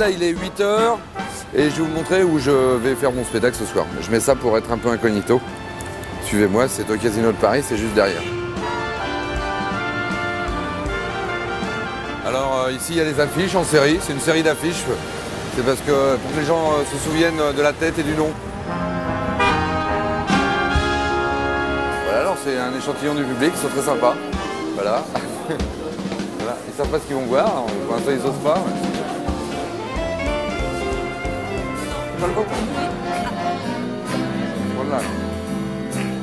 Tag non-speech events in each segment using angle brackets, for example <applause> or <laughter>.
Là, il est 8h et je vais vous montrer où je vais faire mon spectacle ce soir. Je mets ça pour être un peu incognito. Suivez-moi, c'est au Casino de Paris, c'est juste derrière. Alors euh, ici, il y a des affiches en série. C'est une série d'affiches. C'est parce que pour que les gens euh, se souviennent de la tête et du nom. Voilà, alors c'est un échantillon du public, ils sont très sympas. Voilà. <laughs> Ils savent pas ce qu'ils vont voir, pour l'instant ils osent. Pas Voilà.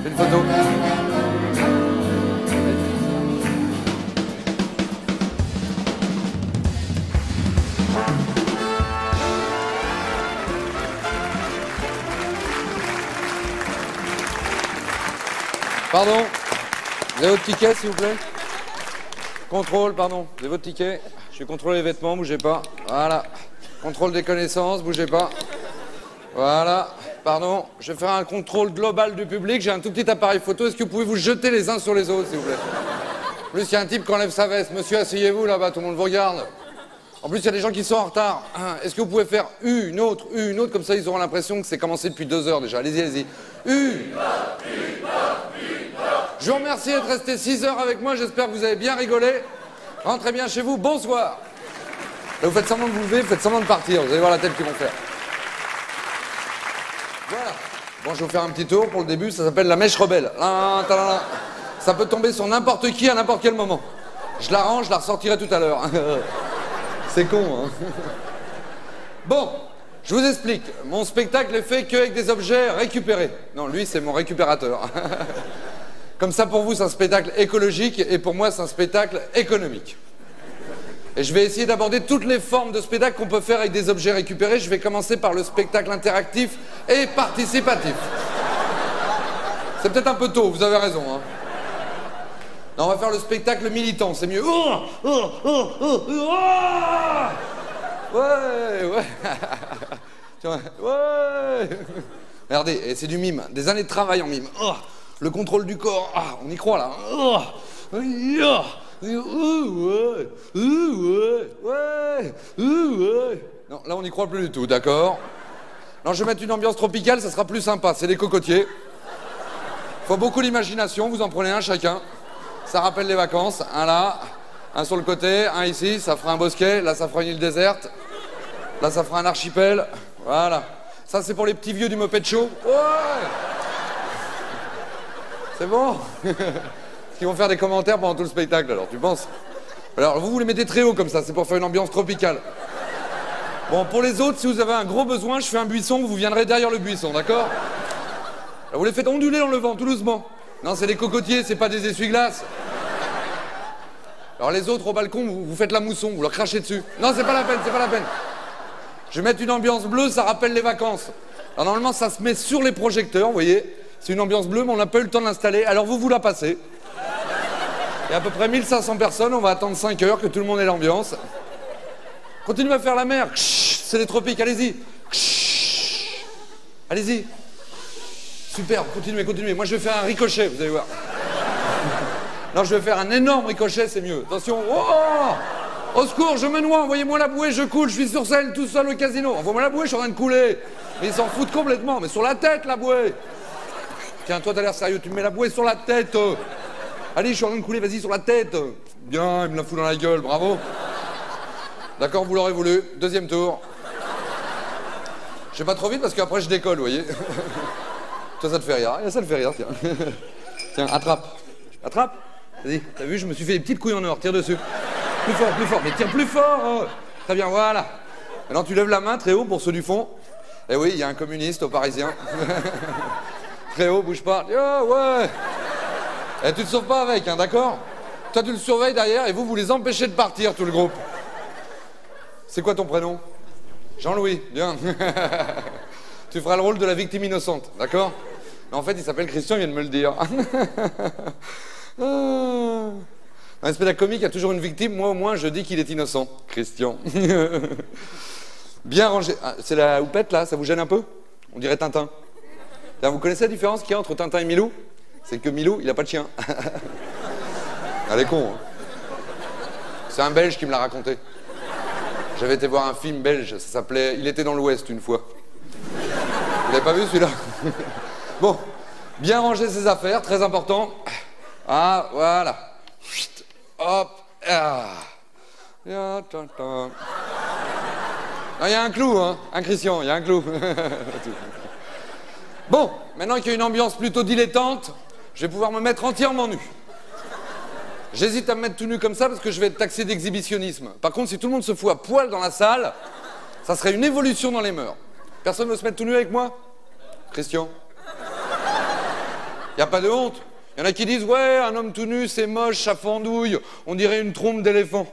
Une photo. Pardon Vous avez votre ticket, s'il vous plaît? Contrôle, pardon. Vous avez votre ticket? Je vais contrôler les vêtements, bougez pas. Voilà. Contrôle des connaissances, bougez pas. Voilà. Pardon. Je vais faire un contrôle global du public. J'ai un tout petit appareil photo. Est-ce que vous pouvez vous jeter les uns sur les autres, s'il vous plaît? En plus, il y a un type qui enlève sa veste. Monsieur, asseyez-vous là-bas, tout le monde vous regarde. En plus, il y a des gens qui sont en retard. Hein, Est-ce que vous pouvez faire une autre, une autre, comme ça ils auront l'impression que c'est commencé depuis deux heures déjà. Allez-y, allez-y. Une. Je vous remercie d'être resté 6 heures avec moi. J'espère que vous avez bien rigolé. Rentrez bien chez vous. Bonsoir. Là, vous faites semblant de vous lever, vous faites semblant de partir. Vous allez voir la tête qu'ils vont faire. Voilà. Bon, je vais vous faire un petit tour pour le début. Ça s'appelle la mèche rebelle. Ça peut tomber sur n'importe qui à n'importe quel moment. Je la range, je la ressortirai tout à l'heure. <laughs> C'est con, hein <laughs> Bon, je vous explique. Mon spectacle est fait qu'avec des objets récupérés. Non, lui, c'est mon récupérateur. <laughs> Comme ça, pour vous, c'est un spectacle écologique et pour moi, c'est un spectacle économique. Et je vais essayer d'aborder toutes les formes de spectacle qu'on peut faire avec des objets récupérés. Je vais commencer par le spectacle interactif et participatif. C'est peut-être un peu tôt, vous avez raison. Hein. Non, on va faire le spectacle militant, c'est mieux. Oh, oh, oh, ouais, ouais. <laughs> Ouais. Regardez, c'est du mime, des années de travail en mime. Le contrôle du corps, ah, on y croit là. Non, là on n'y croit plus du tout, d'accord Non, je vais mettre une ambiance tropicale, ça sera plus sympa. C'est des cocotiers. Faut beaucoup d'imagination, vous en prenez un chacun. Ça rappelle les vacances. Un là, un sur le côté, un ici, ça fera un bosquet. Là, ça fera une île déserte. Là, ça fera un archipel. Voilà. Ça, c'est pour les petits vieux du Moped Show. Ouais C'est bon <laughs> Ils vont faire des commentaires pendant tout le spectacle, alors, tu penses? Alors, vous, vous les mettez très haut comme ça, c'est pour faire une ambiance tropicale. Bon, pour les autres, si vous avez un gros besoin, je fais un buisson, vous viendrez derrière le buisson, d'accord? Vous les faites onduler dans le vent, tout doucement. Non, c'est des cocotiers, c'est pas des essuie-glaces. Alors les autres au balcon, vous, vous, faites la mousson, vous leur crachez dessus. Non, c'est pas la peine, c'est pas la peine. Je vais mettre une ambiance bleue, ça rappelle les vacances. Alors normalement, ça se met sur les projecteurs, vous voyez. C'est une ambiance bleue, mais on n'a pas eu le temps de l'installer. Alors vous, vous la passez. Il y a à peu près 1500 personnes, on va attendre 5 heures que tout le monde ait l'ambiance. Continuez à faire la mer. C'est les tropiques, allez-y. Allez-y. Super, continuez, continuez. Moi, je vais faire un ricochet, vous allez voir. Non, je vais faire un énorme ricochet, c'est mieux. Attention. Oh Au secours, je me noie, envoyez-moi la bouée, je coule, je suis sur scène tout seul au casino. Envoyez-moi la bouée, je suis en train de couler. Mais ils s'en foutent complètement, mais sur la tête, la bouée. Tiens, toi, t'as l'air sérieux, tu me mets la bouée sur la tête. Allez, je suis en train de couler, vas-y, sur la tête. Bien, il me la fout dans la gueule, bravo. D'accord, vous l'aurez voulu. Deuxième tour. Je vais pas trop vite parce qu'après je décolle, vous voyez. <laughs> Toi, ça te fait rire. Ça te fait rire, tiens. <laughs> tiens, attrape. Attrape. Vas-y, t'as vu, je me suis fait des petites couilles en or. Tire dessus. Plus fort, plus fort. Mais tire plus fort. Très bien, voilà. Maintenant, tu lèves la main très haut pour ceux du fond. Eh oui, il y a un communiste au Parisien. <laughs> très haut, bouge pas. Oh, ouais. Et tu te sauves pas avec, hein, d'accord Toi, tu le surveilles derrière et vous, vous les empêchez de partir, tout le groupe. C'est quoi ton prénom Jean-Louis, bien. <laughs> tu feras le rôle de la victime innocente, d'accord en fait, il s'appelle Christian, il vient de me le dire. Dans <laughs> un spectacle comique, il y a toujours une victime. Moi, au moins, je dis qu'il est innocent. Christian. <laughs> Bien rangé. Ah, c'est la houppette, là Ça vous gêne un peu? On dirait Tintin. Vous connaissez la différence qu'il y a entre Tintin et Milou? C'est que Milou, il n'a pas de chien. <laughs> Elle est con. Hein. C'est un Belge qui me l'a raconté. J'avais été voir un film belge, ça s'appelait Il était dans l'Ouest une fois. Vous l'avez pas vu celui-là <laughs> Bon, bien ranger ses affaires, très important. Ah, voilà. Chut, Hop. Ah, Il y a un clou, hein, un Christian, il y a un clou. <laughs> bon, maintenant qu'il y a une ambiance plutôt dilettante, je vais pouvoir me mettre entièrement nu. J'hésite à me mettre tout nu comme ça parce que je vais être taxé d'exhibitionnisme. Par contre, si tout le monde se fout à poil dans la salle, ça serait une évolution dans les mœurs. Personne ne veut se mettre tout nu avec moi? Christian? Y a pas de honte Il y en a qui disent Ouais, un homme tout nu, c'est moche, ça fendouille, on dirait une trompe d'éléphant.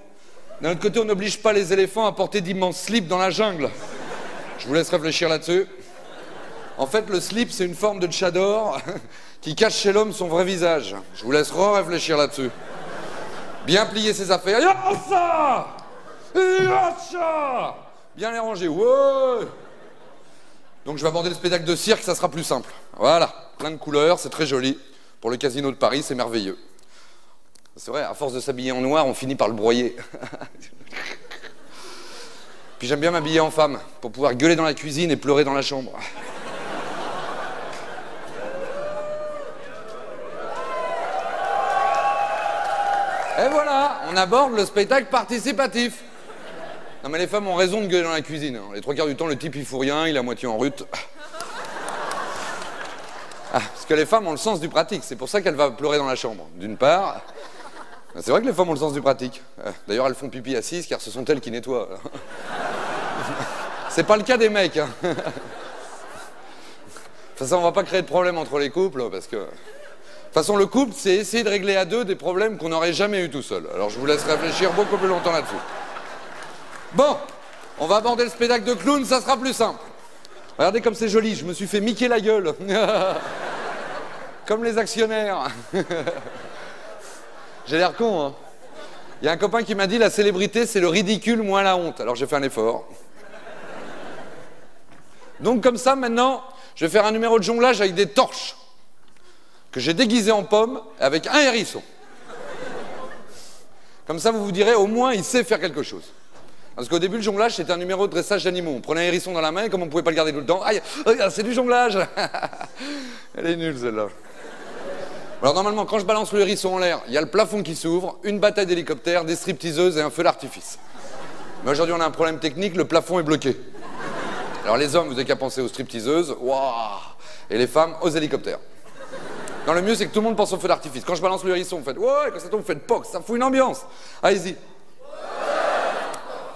D'un autre côté, on n'oblige pas les éléphants à porter d'immenses slips dans la jungle. Je vous laisse réfléchir là-dessus. En fait, le slip, c'est une forme de tchador qui cache chez l'homme son vrai visage. Je vous laisse réfléchir là-dessus. Bien plier ses affaires. Yassa Bien les ranger. Ouais Donc je vais aborder le spectacle de cirque, ça sera plus simple. Voilà, plein de couleurs, c'est très joli. Pour le casino de Paris, c'est merveilleux. C'est vrai, à force de s'habiller en noir, on finit par le broyer. <laughs> Puis j'aime bien m'habiller en femme, pour pouvoir gueuler dans la cuisine et pleurer dans la chambre. Et voilà, on aborde le spectacle participatif. Non mais les femmes ont raison de gueuler dans la cuisine. hein. Les trois quarts du temps, le type il fout rien, il est à moitié en rute. Ah, parce que les femmes ont le sens du pratique, c'est pour ça qu'elle va pleurer dans la chambre. D'une part, c'est vrai que les femmes ont le sens du pratique. Euh, D'ailleurs, elles font pipi assises car ce sont elles qui nettoient. C'est pas le cas des mecs. Hein. De toute façon, on va pas créer de problème entre les couples parce que. De toute façon, le couple, c'est essayer de régler à deux des problèmes qu'on n'aurait jamais eu tout seul. Alors je vous laisse réfléchir beaucoup plus longtemps là-dessus. Bon, on va aborder le spectacle de clown, ça sera plus simple. Regardez comme c'est joli, je me suis fait miquer la gueule. <laughs> comme les actionnaires. <laughs> J'ai l'air con, hein. Il y a un copain qui m'a dit la célébrité, c'est le ridicule moins la honte. Alors j'ai fait un effort. Donc comme ça, maintenant, je vais faire un numéro de jonglage avec des torches que j'ai déguisées en pommes avec un hérisson. Comme ça, vous vous direz, au moins, il sait faire quelque chose. Parce qu'au début, le jonglage, c'était un numéro de dressage d'animaux. On prenait un hérisson dans la main, et comme on ne pouvait pas le garder tout le temps, aïe, regarde, c'est du jonglage <laughs> Elle est nulle, celle-là. Alors normalement, quand je balance le hérisson en l'air, il y a le plafond qui s'ouvre, une bataille d'hélicoptères, des stripteaseuses et un feu d'artifice. Mais aujourd'hui, on a un problème technique, le plafond est bloqué. Alors les hommes, vous n'avez qu'à penser aux stripteaseuses, waouh Et les femmes, aux hélicoptères. Non, le mieux, c'est que tout le monde pense au feu d'artifice. Quand je balance le hérisson, vous faites ouais, quand ça tombe, vous faites poc, ça fout une ambiance. Allez-y.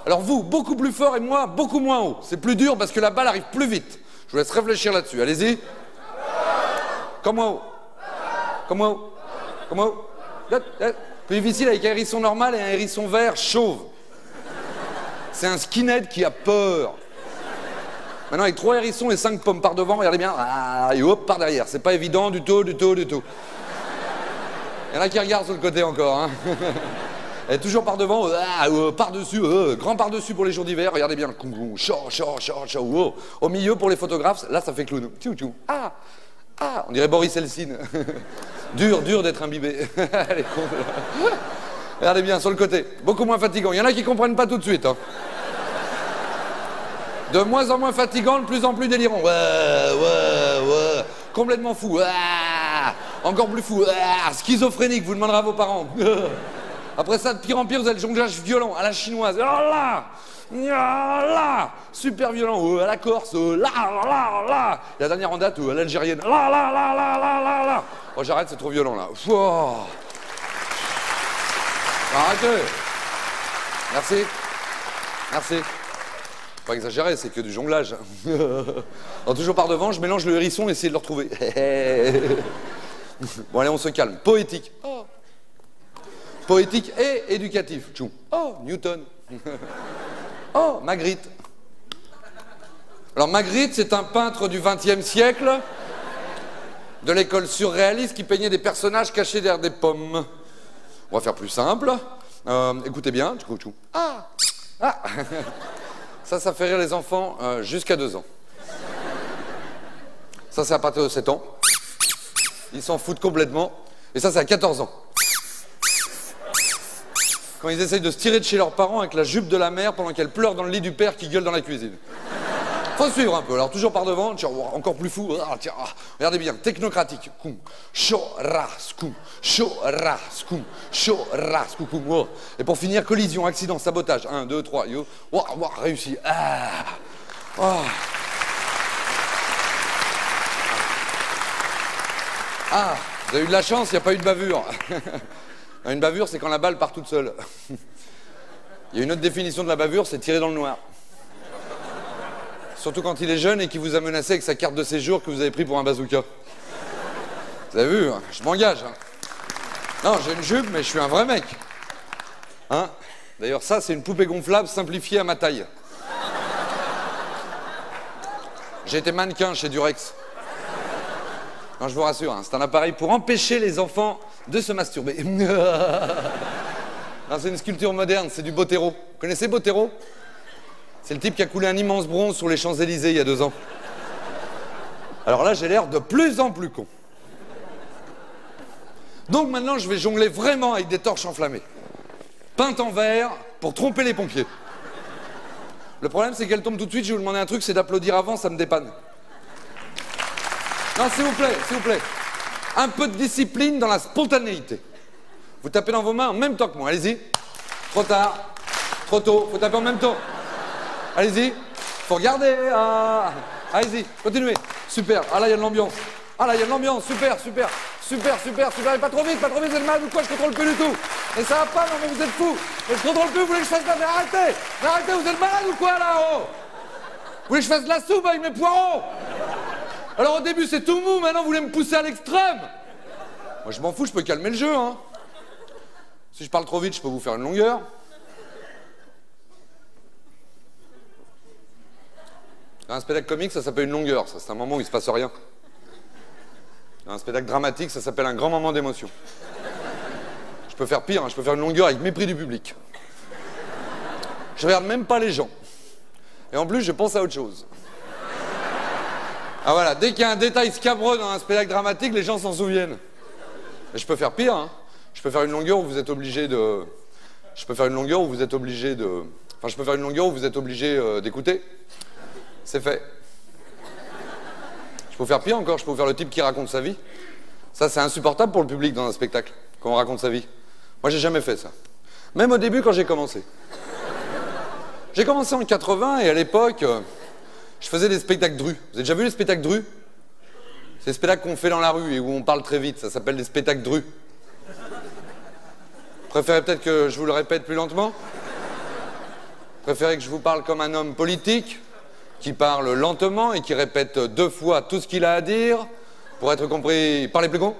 Alors vous, beaucoup plus fort et moi, beaucoup moins haut. C'est plus dur parce que la balle arrive plus vite. Je vous laisse réfléchir là-dessus. Allez-y. Comme moi haut. Comme moi haut. Comme moi haut. Plus difficile avec un hérisson normal et un hérisson vert chauve. C'est un skinhead qui a peur. Maintenant, avec trois hérissons et cinq pommes par devant, regardez bien, ah, et hop, par derrière. C'est pas évident du tout, du tout, du tout. Il y en a qui regardent sur le côté encore. Hein. <laughs> Et toujours par devant, ah, euh, par-dessus, euh, grand par-dessus pour les jours d'hiver, regardez bien. Chaud, chaud, chaud, chaud, oh. Au milieu, pour les photographes, là, ça fait clown. Tchou, tchou. Ah, ah, on dirait Boris Helsin. <laughs> dur, dur d'être imbibé. <laughs> Regardez bien, sur le côté. Beaucoup moins fatigant. Il y en a qui comprennent pas tout de suite. hein. De moins en moins fatigant, de plus en plus délirant. Ouais, ouais, ouais. Complètement fou. Ouais. Encore plus fou. Ouais. Schizophrénique, vous demanderez à vos parents. <laughs> Après ça, de pire en pire, vous avez le jonglage violent à la chinoise. Oh là Ah là Super violent. Oh, à la Corse. Oh, là, là, là. La dernière en date, oh, à l'algérienne. Là, là, là, là, là, là, là. Oh, j'arrête, c'est trop violent là. Fouah. Arrêtez. Merci. Merci. Pas exagérer, c'est que du jonglage. <laughs> Alors, toujours par devant, je mélange le hérisson et essayer de le retrouver. <laughs> bon, allez, on se calme. Poétique. Oh. Poétique et éducatif. Tchou. Oh, Newton. <laughs> oh, Magritte. Alors, Magritte, c'est un peintre du XXe siècle de l'école surréaliste qui peignait des personnages cachés derrière des pommes. On va faire plus simple. Euh, écoutez bien. Tchou, tchou. Ah Ah Ça, ça fait rire les enfants euh, jusqu'à 2 ans. Ça, c'est à partir de 7 ans. Ils s'en foutent complètement. Et ça, c'est à 14 ans. quand ils essayent de se tirer de chez leurs parents avec la jupe de la mère pendant qu'elle pleure dans le lit du père qui gueule dans la cuisine. Faut suivre un peu. Alors toujours par devant, encore plus fou. Ah, ah, regardez bien, technocratique. Koum, choras, koum, choras, koum, choras, koum, koum, oh. Et pour finir, collision, accident, sabotage. 1, 2, 3, yo. Réussi. Ah. Oh. Ah, vous avez eu de la chance, il n'y a pas eu de bavure. <laughs> Une bavure, c'est quand la balle part toute seule. <laughs> Il y a une autre définition de la bavure, c'est tirer dans le noir. Surtout quand il est jeune et qu'il vous a menacé avec sa carte de séjour que vous avez pris pour un bazooka. Vous avez vu, hein, je m'engage. Hein. Non, j'ai une jupe, mais je suis un vrai mec. Hein D'ailleurs, ça, c'est une poupée gonflable simplifiée à ma taille. Été mannequin chez Durex. Non, je vous rassure, hein, c'est un appareil pour empêcher les enfants de se masturber. <laughs> c'est une sculpture moderne, c'est du Botero. Vous connaissez Botero? C'est le type qui a coulé un immense bronze sur les Champs-Élysées il y a deux ans. Alors là, j'ai l'air de plus en plus con. Donc maintenant, je vais jongler vraiment avec des torches enflammées. Peintes en vert pour tromper les pompiers. Le problème, c'est qu'elles tombent tout de suite. Je vais vous demander un truc, c'est d'applaudir avant, ça me dépanne. Non, s'il vous plaît, s'il vous plaît. Un peu de discipline dans la spontanéité. Vous tapez dans vos mains en même temps que moi. Allez-y. Trop tard. Trop tôt. Faut taper en même temps. Allez-y. Faut regarder. Ah. Allez-y. Continuez. Super. Ah là, il y a de l'ambiance. Ah là, il y a de l'ambiance. Super, super. Super, super, super. Et pas trop vite, pas trop vite, vous êtes mal ou quoi Je contrôle plus du tout. Et ça va pas, non, mais vous êtes fous. Mais je contrôle plus, vous voulez que je fasse Mais arrêtez Arrêtez, vous êtes malade ou quoi là-haut Vous voulez que je fasse de la soupe avec mes poireaux? Alors au début c'est tout mou, maintenant vous voulez me pousser à l'extrême Moi je m'en fous, je peux calmer le jeu, hein. Si je parle trop vite, je peux vous faire une longueur. Un spectacle comique, ça s'appelle une longueur, ça c'est un moment où il se passe rien. Un spectacle dramatique, ça s'appelle un grand moment d'émotion. Je peux faire pire, hein, je peux faire une longueur avec mépris du public. Je regarde même pas les gens. Et en plus, je pense à autre chose. Ah voilà, dès qu'il y a un détail scabreux dans un spectacle dramatique, les gens s'en souviennent. Mais je peux faire pire, hein. Je peux faire une longueur où vous êtes obligé de. Je peux faire une longueur où vous êtes obligé de. Enfin, je peux faire une longueur où vous êtes obligé euh, d'écouter. C'est fait. Je peux faire pire encore, je peux faire le type qui raconte sa vie. Ça, c'est insupportable pour le public dans un spectacle, quand on raconte sa vie. Moi, j'ai jamais fait ça. Même au début, quand j'ai commencé. J'ai commencé en 80 et à l'époque. Euh, je faisais des spectacles drus. Vous avez déjà vu les spectacles drus? C'est des spectacles qu'on fait dans la rue et où on parle très vite. Ça s'appelle des spectacles drus. Préférez peut-être que je vous le répète plus lentement Préférez que je vous parle comme un homme politique qui parle lentement et qui répète deux fois tout ce qu'il a à dire pour être compris. Parlez plus con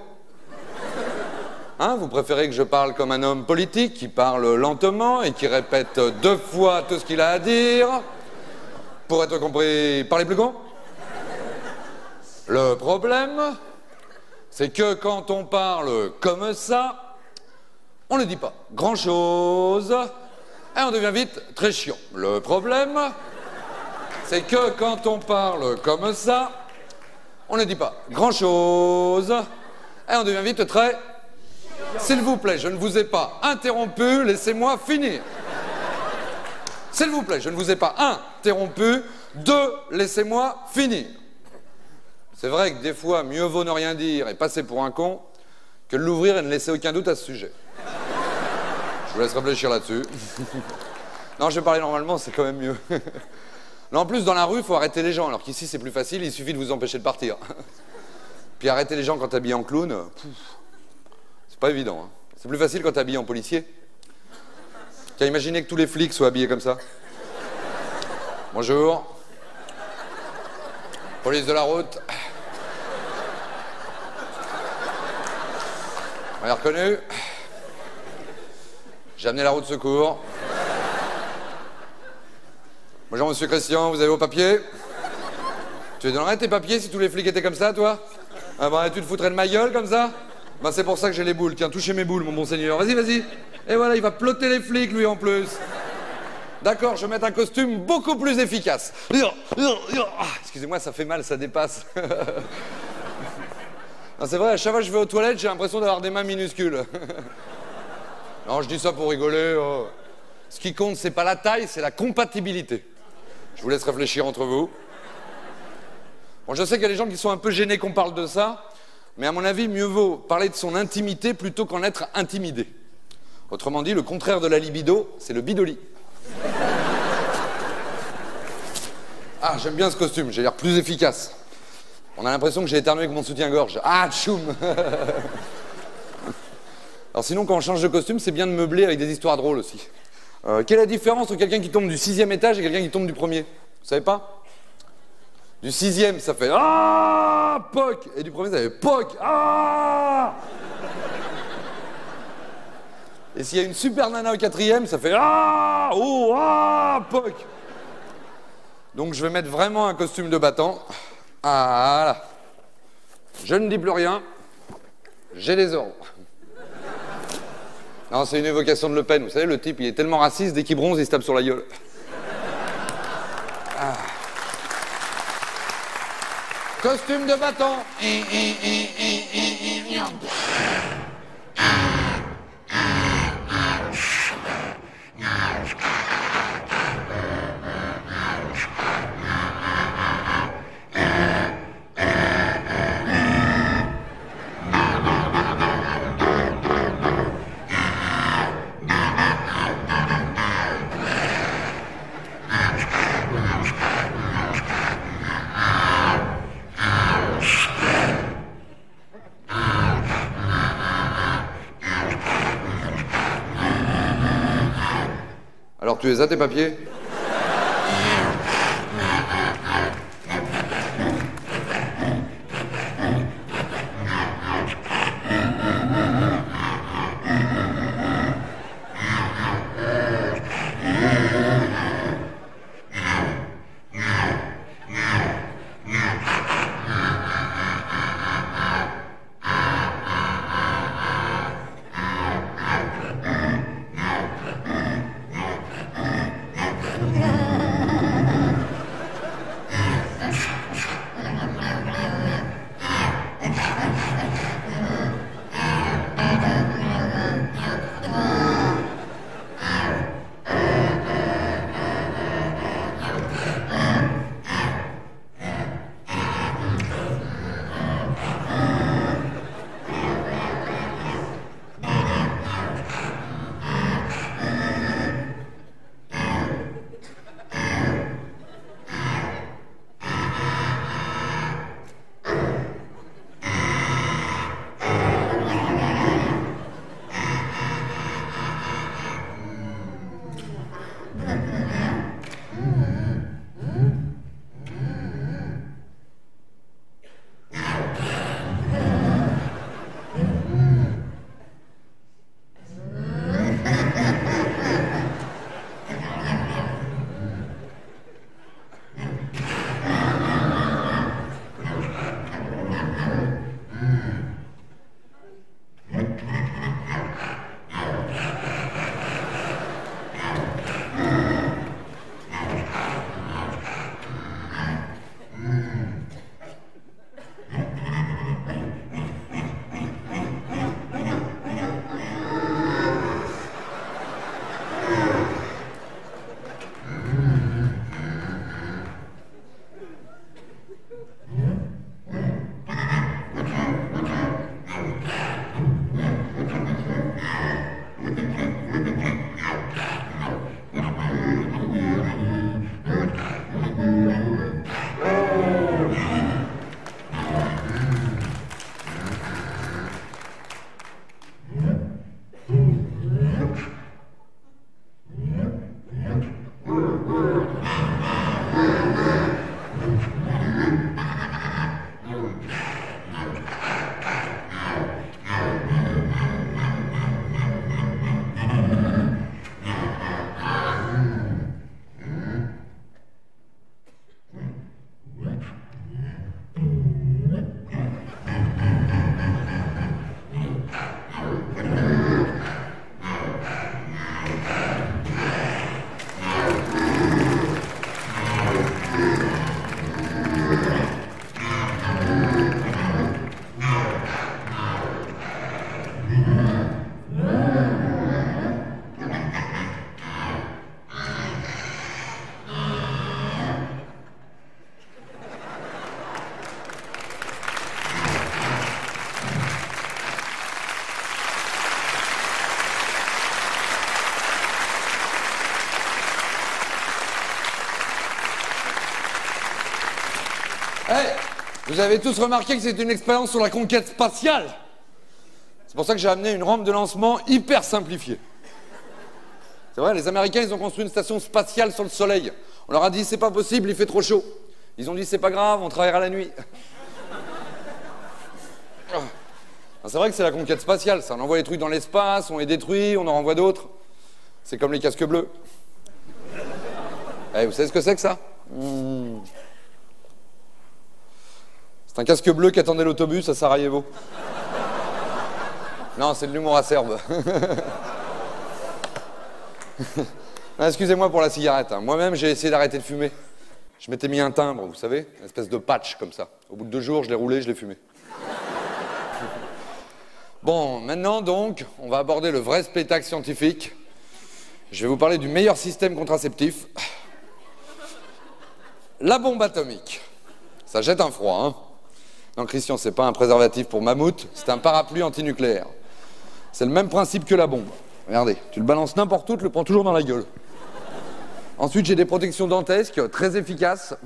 Hein, vous préférez que je parle comme un homme politique qui parle lentement et qui répète deux fois tout ce qu'il a à dire pour être compris par les plus grands Le problème, c'est que quand on parle comme ça, on ne dit pas grand-chose et on devient vite très chiant. Le problème, c'est que quand on parle comme ça, on ne dit pas grand-chose et on devient vite très... S'il vous plaît, je ne vous ai pas interrompu, laissez-moi finir. S'il vous plaît, je ne vous ai pas interrompu. Deux, laissez-moi finir. C'est vrai que des fois, mieux vaut ne rien dire et passer pour un con que l'ouvrir et ne laisser aucun doute à ce sujet. Je vous laisse réfléchir là-dessus. non, je vais parler normalement, c'est quand même mieux. En plus, dans la rue, il faut arrêter les gens, alors qu'ici, c'est plus facile, il suffit de vous empêcher de partir. <laughs> Puis arrêter les gens quand t'es habillé en clown, c'est pas évident. Hein. C'est plus facile quand t'es habillé en policier. Tiens, imaginez que tous les flics soient habillés comme ça. Bonjour. Police de la route. M'avez reconnu J'ai amené la route secours. Bonjour, monsieur Christian, vous avez vos papiers Tu donnerais tes papiers si tous les flics étaient comme ça, toi Ah bah, tu te foutrais de ma gueule comme ça Bah, c'est pour ça que j'ai les boules. Tiens, touchez mes boules, mon bon seigneur. Vas-y, vas-y. Et voilà, il va plotter les flics, lui, en plus. D'accord, je vais mettre un costume beaucoup plus efficace. Ah, excusez-moi, ça fait mal, ça dépasse. <laughs> c'est vrai, à chaque fois que je vais aux toilettes, j'ai l'impression d'avoir des mains minuscules. <laughs> Non, je dis ça pour rigoler. oh. Ce qui compte, c'est pas la taille, c'est la compatibilité. Je vous laisse réfléchir entre vous. Bon, je sais qu'il y a des gens qui sont un peu gênés qu'on parle de ça, mais à mon avis, mieux vaut parler de son intimité plutôt qu'en être intimidé. Autrement dit, le contraire de la libido, c'est le bidoli. Ah, j'aime bien ce costume, j'ai l'air plus efficace. On a l'impression que j'ai éternué avec mon soutien-gorge. Ah, tchoum <laughs> Alors sinon, quand on change de costume, c'est bien de meubler avec des histoires drôles aussi. Euh, quelle est la différence entre quelqu'un qui tombe du sixième étage et quelqu'un qui tombe du premier Vous savez pas Du sixième, ça fait Ah Poc Et du premier, ça fait Poc Ah Et s'il y a une super nana au quatrième, ça fait Ah Oh Ah Poc Donc je vais mettre vraiment un costume de battant. Ah. Je ne dis plus rien. J'ai les euros. Non, c'est une évocation de Le Pen. Vous savez, le type, il est tellement raciste, dès qu'il bronze, il se tape sur la gueule. Ah. Costume de battant. Tu les as, tes papiers? Vous avez tous remarqué que c'est une expérience sur la conquête spatiale. C'est pour ça que j'ai amené une rampe de lancement hyper simplifiée. C'est vrai, les Américains, ils ont construit une station spatiale sur le Soleil. On leur a dit, c'est pas possible, il fait trop chaud. Ils ont dit, c'est pas grave, on travaillera la nuit. <laughs> Ah, c'est vrai que c'est la conquête spatiale, ça. On envoie les trucs dans l'espace, on les détruit, on en renvoie d'autres. C'est comme les casques bleus. Eh, vous savez ce que c'est que ça? Hmm. C'est un casque bleu qui attendait l'autobus à Sarajevo. Non, c'est de l'humour acerbe. Excusez-moi pour la cigarette. Hein. Moi-même, j'ai essayé d'arrêter de fumer. Je m'étais mis un timbre, vous savez, une espèce de patch comme ça. Au bout de deux jours, je l'ai roulé, je l'ai fumé. Bon, maintenant donc, on va aborder le vrai spectacle scientifique. Je vais vous parler du meilleur système contraceptif. La bombe atomique. Ça jette un froid, hein Non, Christian, c'est pas un préservatif pour mammouth, c'est un parapluie antinucléaire. C'est le même principe que la bombe. Regardez, tu le balances n'importe où, tu le prends toujours dans la gueule. Ensuite, j'ai des protections dantesques très efficaces. <laughs>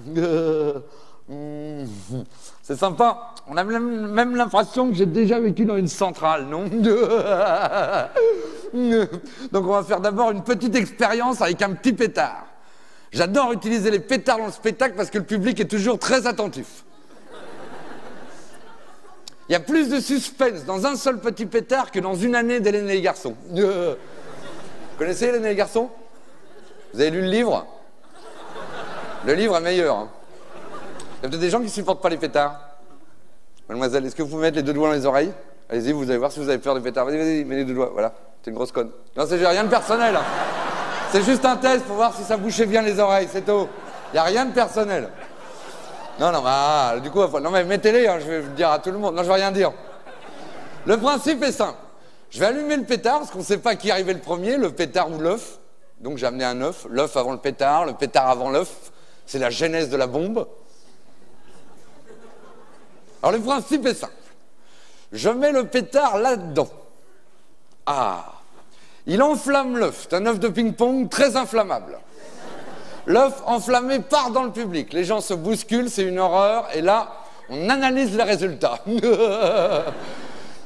C'est sympa. On a même l'impression que j'ai déjà vécu dans une centrale, non <laughs> Donc on va faire d'abord une petite expérience avec un petit pétard. J'adore utiliser les pétards dans le spectacle parce que le public est toujours très attentif. Il y a plus de suspense dans un seul petit pétard que dans une année d'Hélène et les garçons. <laughs> Vous connaissez Hélène et les garçons? Vous avez lu le livre? Le livre est meilleur. Hein. Il y a peut-être des gens qui ne supportent pas les pétards. Mademoiselle, est-ce que vous pouvez mettre les deux doigts dans les oreilles? Allez-y, vous allez voir si vous avez peur des pétards. Vas-y, vas-y, mets les deux doigts. Voilà, c'est une grosse conne. Non, c'est rien de personnel. Hein. C'est juste un test pour voir si ça bouchait bien les oreilles, c'est tout. Il n'y a rien de personnel. Non, non, bah, du coup, non, mais mettez-les, hein, je vais dire à tout le monde. Non, je vais rien dire. Le principe est simple. Je vais allumer le pétard parce qu'on ne sait pas qui arrivait le premier, le pétard ou l'œuf. Donc j'ai amené un œuf, l'œuf avant le pétard, le pétard avant l'œuf. C'est la genèse de la bombe. Alors le principe est simple. Je mets le pétard là-dedans. Ah Il enflamme l'œuf. C'est un œuf de ping-pong très inflammable. L'œuf enflammé part dans le public. Les gens se bousculent, c'est une horreur. Et là, on analyse les résultats. <laughs>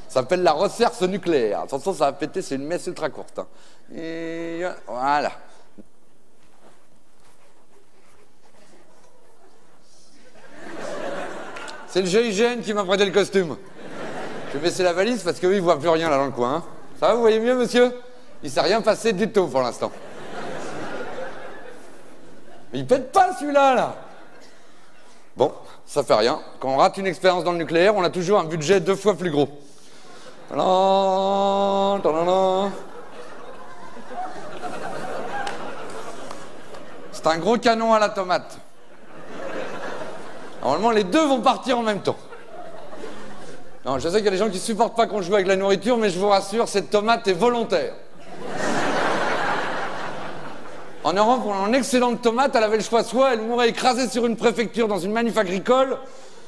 ça s'appelle la recherche nucléaire. Attention, ça va péter, c'est une messe ultra courte. Hein. Et voilà. C'est le GIGN qui m'a prêté le costume. Je vais baisser la valise parce que lui, il voit plus rien là dans le coin. Hein. Ça va, vous voyez mieux, monsieur? Il s'est rien passé du tout pour l'instant. Mais il pète pas celui-là, là Bon, ça fait rien. Quand on rate une expérience dans le nucléaire, on a toujours un budget deux fois plus gros. C'est un gros canon à la tomate. Normalement, les deux vont partir en même temps. Non, je sais qu'il y a des gens qui supportent pas qu'on joue avec la nourriture, mais je vous rassure, cette tomate est volontaire. En Europe, on a une excellente tomate, elle avait le choix, soit elle mourait écrasée sur une préfecture dans une manif agricole,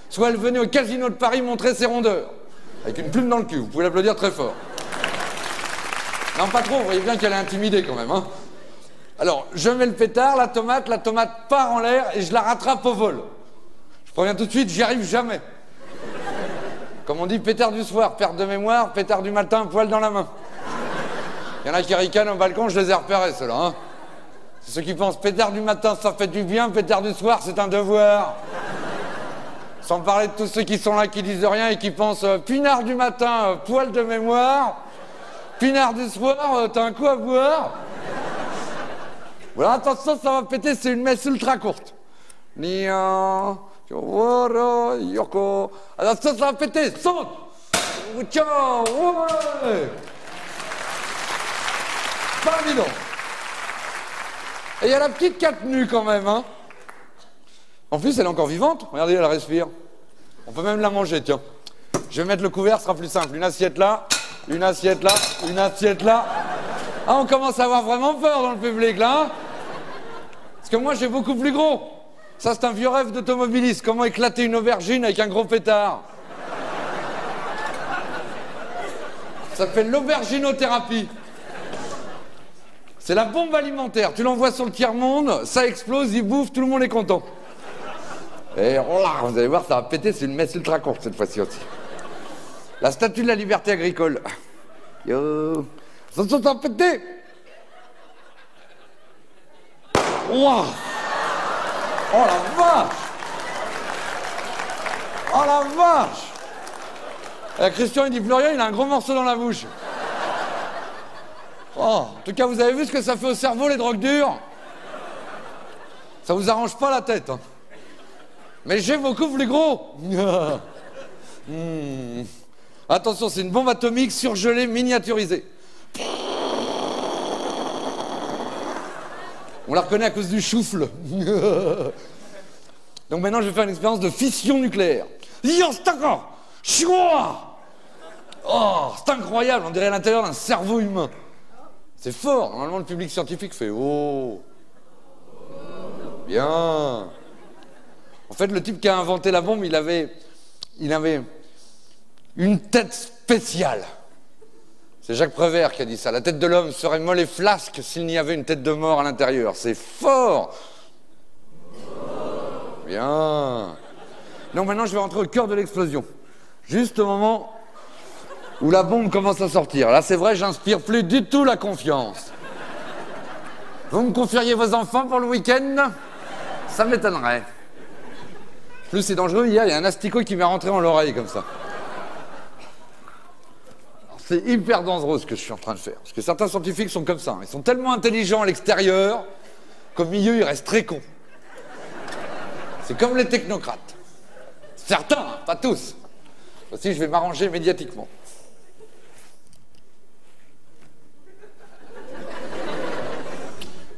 soit elle venait au casino de Paris montrer ses rondeurs. Avec une plume dans le cul, vous pouvez l'applaudir très fort. Non, pas trop, vous voyez bien qu'elle est intimidée quand même. Hein. Alors, je mets le pétard, la tomate, la tomate part en l'air et je la rattrape au vol. Je préviens tout de suite, j'y arrive jamais. Comme on dit, pétard du soir, perte de mémoire, pétard du matin, poil dans la main. Il y en a qui ricanent au balcon, je les ai repérés, ceux-là. Hein. Ceux qui pensent pétard du matin, ça fait du bien, pétard du soir, c'est un devoir. Sans parler de tous ceux qui sont là, qui disent rien et qui pensent euh, pinard du matin, euh, poil de mémoire, pinard du soir, euh, t'as un coup à boire. Voilà, attention, ça va péter, c'est une messe ultra courte. Nia. Yoko. Ça, ça va péter. Saute Tiens, ouais Pas évident. Et il y a la petite quatre nue quand même, hein. En plus, elle est encore vivante. Regardez, elle respire. On peut même la manger, tiens. Je vais mettre le couvert, ce sera plus simple. Une assiette là, une assiette là, une assiette là. Ah, on commence à avoir vraiment peur dans le public là. Hein. Parce que moi, j'ai beaucoup plus gros. Ça, c'est un vieux rêve d'automobiliste. Comment éclater une aubergine avec un gros pétard? Ça s'appelle l'auberginothérapie. C'est la bombe alimentaire. Tu l'envoies sur le tiers-monde, ça explose, il bouffe, tout le monde est content. Et oh là, vous allez voir, ça va péter, c'est une messe ultra courte cette fois-ci aussi. La statue de la liberté agricole. Yo. Ça, va péter Ouah Oh la vache Oh la vache Eh, Christian, il dit plus rien, il a un gros morceau dans la bouche. Oh, en tout cas, vous avez vu ce que ça fait au cerveau, les drogues dures Ça vous arrange pas la tête. hein. Mais j'ai beaucoup plus gros. <laughs> Hmm. Attention, c'est une bombe atomique surgelée, miniaturisée. On la reconnaît à cause du choufle. <laughs> Donc maintenant, je vais faire une expérience de fission nucléaire. Oh, c'est incroyable, on dirait à l'intérieur d'un cerveau humain. C'est fort, normalement le public scientifique fait Oh Bien En fait, le type qui a inventé la bombe, il avait, il avait une tête spéciale. C'est Jacques Prévert qui a dit ça. La tête de l'homme serait molle et flasque s'il n'y avait une tête de mort à l'intérieur. C'est fort Bien. Donc maintenant, je vais rentrer au cœur de l'explosion. Juste au moment où la bombe commence à sortir. Là, c'est vrai, j'inspire plus du tout la confiance. Vous me confieriez vos enfants pour le week-end? Ça m'étonnerait. Plus c'est dangereux, il y a un asticot qui m'est rentré dans l'oreille comme ça. C'est hyper dangereux ce que je suis en train de faire. Parce que certains scientifiques sont comme ça. Ils sont tellement intelligents à l'extérieur qu'au milieu, ils restent très cons. C'est comme les technocrates. Certains, pas tous. Aussi, je vais m'arranger médiatiquement.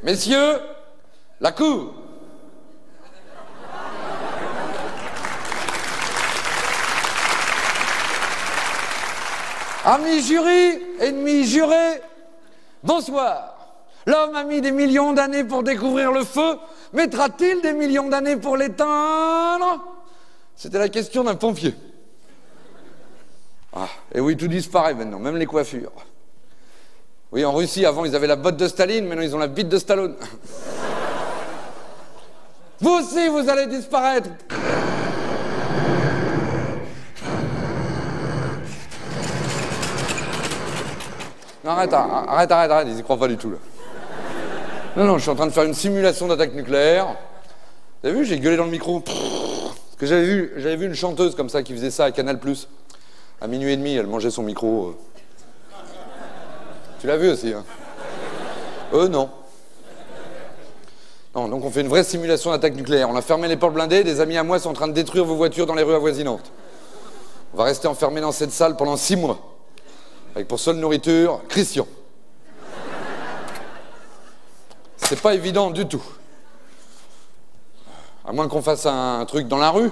Messieurs, la cour. Amis jury, ennemis jurés, bonsoir. L'homme a mis des millions d'années pour découvrir le feu, mettra-t-il des millions d'années pour l'éteindre? C'était la question d'un pompier. Ah, et oui, tout disparaît maintenant, même les coiffures. Oui, en Russie, avant, ils avaient la botte de Staline, maintenant, ils ont la bite de Stallone. <laughs> vous aussi, vous allez disparaître. Non, arrête, arrête, arrête, arrête, ils y croient pas du tout, là. Non, non, je suis en train de faire une simulation d'attaque nucléaire. Vous avez vu, j'ai gueulé dans le micro. Parce que j'avais vu, j'avais vu une chanteuse comme ça qui faisait ça à Canal+. À minuit et demi, elle mangeait son micro. Tu l'as vu aussi, hein Eux, non. Non, donc on fait une vraie simulation d'attaque nucléaire. On a fermé les portes blindées, des amis à moi sont en train de détruire vos voitures dans les rues avoisinantes. On va rester enfermés dans cette salle pendant six mois. Avec pour seule nourriture, Christian. C'est pas évident du tout. À moins qu'on fasse un truc dans la rue.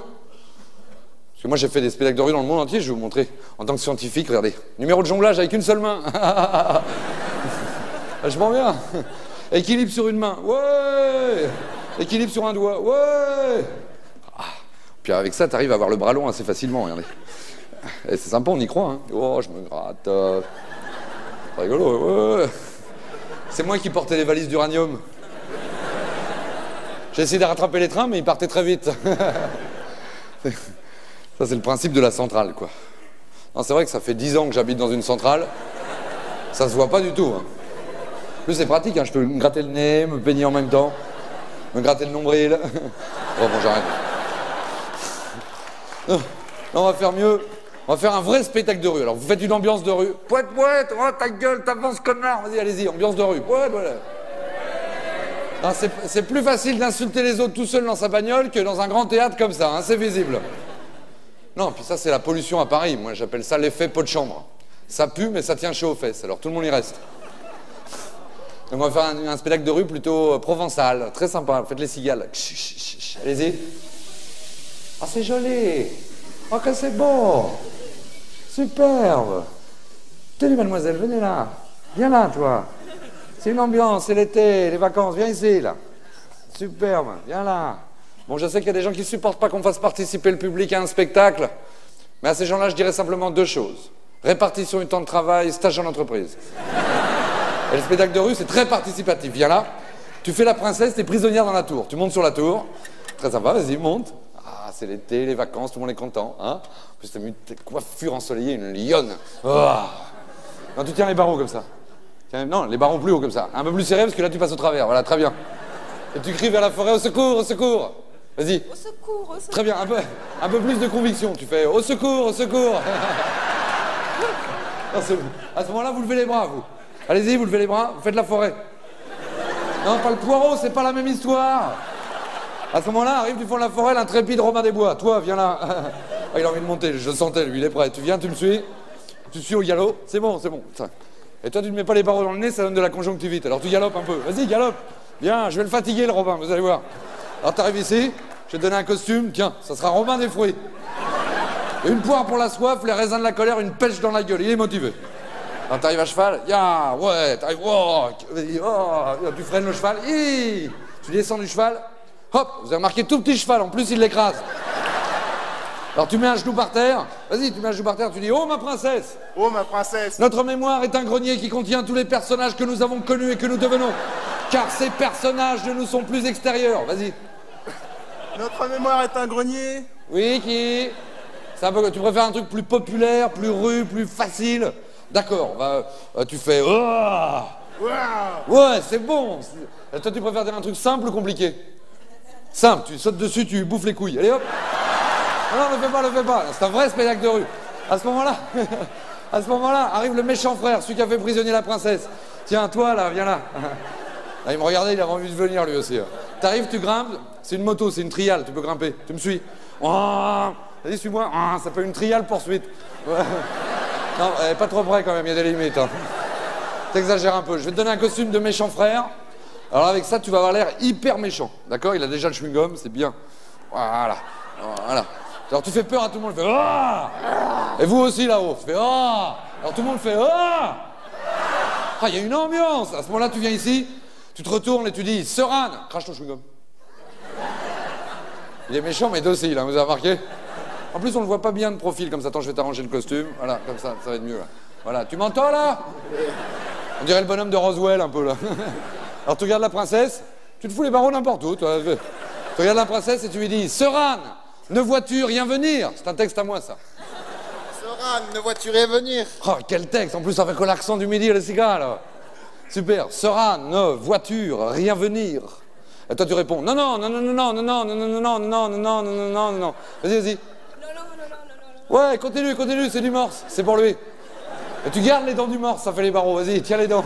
Parce que moi j'ai fait des spectacles de rue dans le monde entier, je vais vous montrer. En tant que scientifique, regardez. Numéro de jonglage avec une seule main. je m'en viens. Équilibre sur une main. Ouais Équilibre sur un doigt. Ouais ah. Puis avec ça, t'arrives à avoir le bras long assez facilement, regardez. Et c'est sympa, on y croit. Hein. Oh, je me gratte. C'est rigolo, ouais. C'est moi qui portais les valises d'uranium. J'ai essayé de rattraper les trains, mais ils partaient très vite. <laughs> ça, c'est le principe de la centrale, quoi. C'est vrai que ça fait dix ans que j'habite dans une centrale. Ça se voit pas du tout. Hein. En plus, c'est pratique, hein. je peux me gratter le nez, me peigner en même temps, me gratter le nombril. oh, bon, j'arrête. Non, on va faire mieux. On va faire un vrai spectacle de rue. Alors, vous faites une ambiance de rue. Poète, poète, oh ta gueule, t'avances connard. Vas-y, allez-y, ambiance de rue. Poète, voilà. C'est plus facile d'insulter les autres tout seul dans sa bagnole que dans un grand théâtre comme ça, hein, c'est visible. Non, puis ça, c'est la pollution à Paris. Moi, j'appelle ça l'effet pot de chambre. Ça pue, mais ça tient chaud aux fesses, alors tout le monde y reste. Donc, on va faire un, un spectacle de rue plutôt euh, provençal, très sympa. Faites les cigales. Allez-y. Ah, c'est joli. Oh, que c'est beau. Superbe. Tenez, mademoiselle, venez là. Viens là, toi. C'est une ambiance, c'est l'été, les vacances. Viens ici, là. Superbe. Viens là. Bon, je sais qu'il y a des gens qui ne supportent pas qu'on fasse participer le public à un spectacle. Mais à ces gens-là, je dirais simplement deux choses. Répartition du temps de travail, stage en entreprise. Et le spectacle de rue, c'est très participatif. Viens là. Tu fais la princesse, t'es prisonnière dans la tour. Tu montes sur la tour. Très sympa, vas-y, monte. Ah, c'est l'été, les vacances, tout le monde est content. Hein en plus, t'as mis tes coiffures ensoleillées, une lionne. Ah. Non, tu tiens les barreaux comme ça. Non, les barreaux plus haut comme ça. Un peu plus serré parce que là, tu passes au travers. Voilà, très bien. Et tu cries vers la forêt, au secours, au secours. Vas-y. Au secours, au secours. Très bien, un peu, un peu plus de conviction. Tu fais au secours, au secours. <laughs> Non. À ce moment-là, vous levez les bras, vous. Allez-y, vous levez les bras, vous faites la forêt. Non, pas le poireau, c'est pas la même histoire. À ce moment-là, arrive du fond de la forêt l'intrépide Robin des Bois. Toi, viens là. <laughs> Ah, il a envie de monter, je le sentais, lui, il est prêt. Tu viens, tu me suis. Tu suis au galop. C'est bon, c'est bon. Et toi, tu ne mets pas les barreaux dans le nez, ça donne de la conjonctivite. Alors tu galopes un peu. Vas-y, galope. Viens, je vais le fatiguer, le Robin, vous allez voir. Alors t'arrives ici, je vais te donner un costume. Tiens, ça sera Robin des fruits. Une poire pour la soif, les raisins de la colère, une pêche dans la gueule. Il est motivé. Alors t'arrives à cheval, ya, ouais, t'arrives, oh, oh, tu freines le cheval, hi, tu descends du cheval, hop, vous avez remarqué tout petit cheval, en plus il l'écrase. Alors tu mets un genou par terre, vas-y, tu mets un genou par terre, tu dis, oh ma princesse, Oh ma princesse notre mémoire est un grenier qui contient tous les personnages que nous avons connus et que nous devenons. Car ces personnages ne nous sont plus extérieurs. Vas-y. Notre mémoire est un grenier Oui, qui C'est un peu. Tu préfères un truc plus populaire, plus rue, plus facile D'accord. bah, euh, tu fais. Oh ouais, c'est bon. Toi, tu préfères dire un truc simple ou compliqué Simple. Tu sautes dessus, tu bouffes les couilles. Allez hop. Non, non, le fais pas, le fais pas. C'est un vrai spectacle de rue. À ce moment-là, <laughs> à ce moment-là, arrive le méchant frère, celui qui a fait prisonnier la princesse. Tiens, toi là, viens là. Ah, il me regardait, il avait envie de venir lui aussi. hein. T'arrives, tu grimpes, c'est une moto, c'est une triale, tu peux grimper. Tu me suis Oh, Vas-y, suis-moi. Ah, ça peut une triale poursuite. Ouais. Non, pas trop près quand même, il y a des limites. hein. T'exagères un peu. Je vais te donner un costume de méchant frère. Alors avec ça, tu vas avoir l'air hyper méchant. D'accord? Il a déjà le chewing-gum, c'est bien. Voilà. Voilà. Alors tu fais peur à tout le monde. Tu fais Ah Et vous aussi là-haut. Tu fais Ah Alors tout le monde fait Ah Ah, il y a une ambiance. À ce moment-là, tu viens ici, tu te retournes et tu dis Seran Crache ton chewing-gum. Il est méchant, mais docile, hein, vous avez remarqué En plus, on le voit pas bien de profil comme ça. Attends, je vais t'arranger le costume. Voilà, comme ça, ça va être mieux. là. Voilà, tu m'entends là? On dirait le bonhomme de Roswell un peu là. <laughs> Alors tu regardes la princesse, tu te fous les barreaux n'importe où. Toi. Tu regardes la princesse et tu lui dis Seran, ne vois-tu rien venir? C'est un texte à moi ça. Soran, ne vois-tu rien venir? Oh, quel texte En plus, avec l'accent du midi et le cigare là. Super. Seran, ne vois-tu rien venir Et toi tu réponds Non, non, non, non, non, non, non, non, non, non, non, non, non, non, non, non, non. Vas-y, vas-y. Non, non, non, non, non, non. Ouais, continue, continue, c'est du morse, c'est pour lui. Et tu gardes les dents du morse, ça fait les barreaux, vas-y, tiens les dents.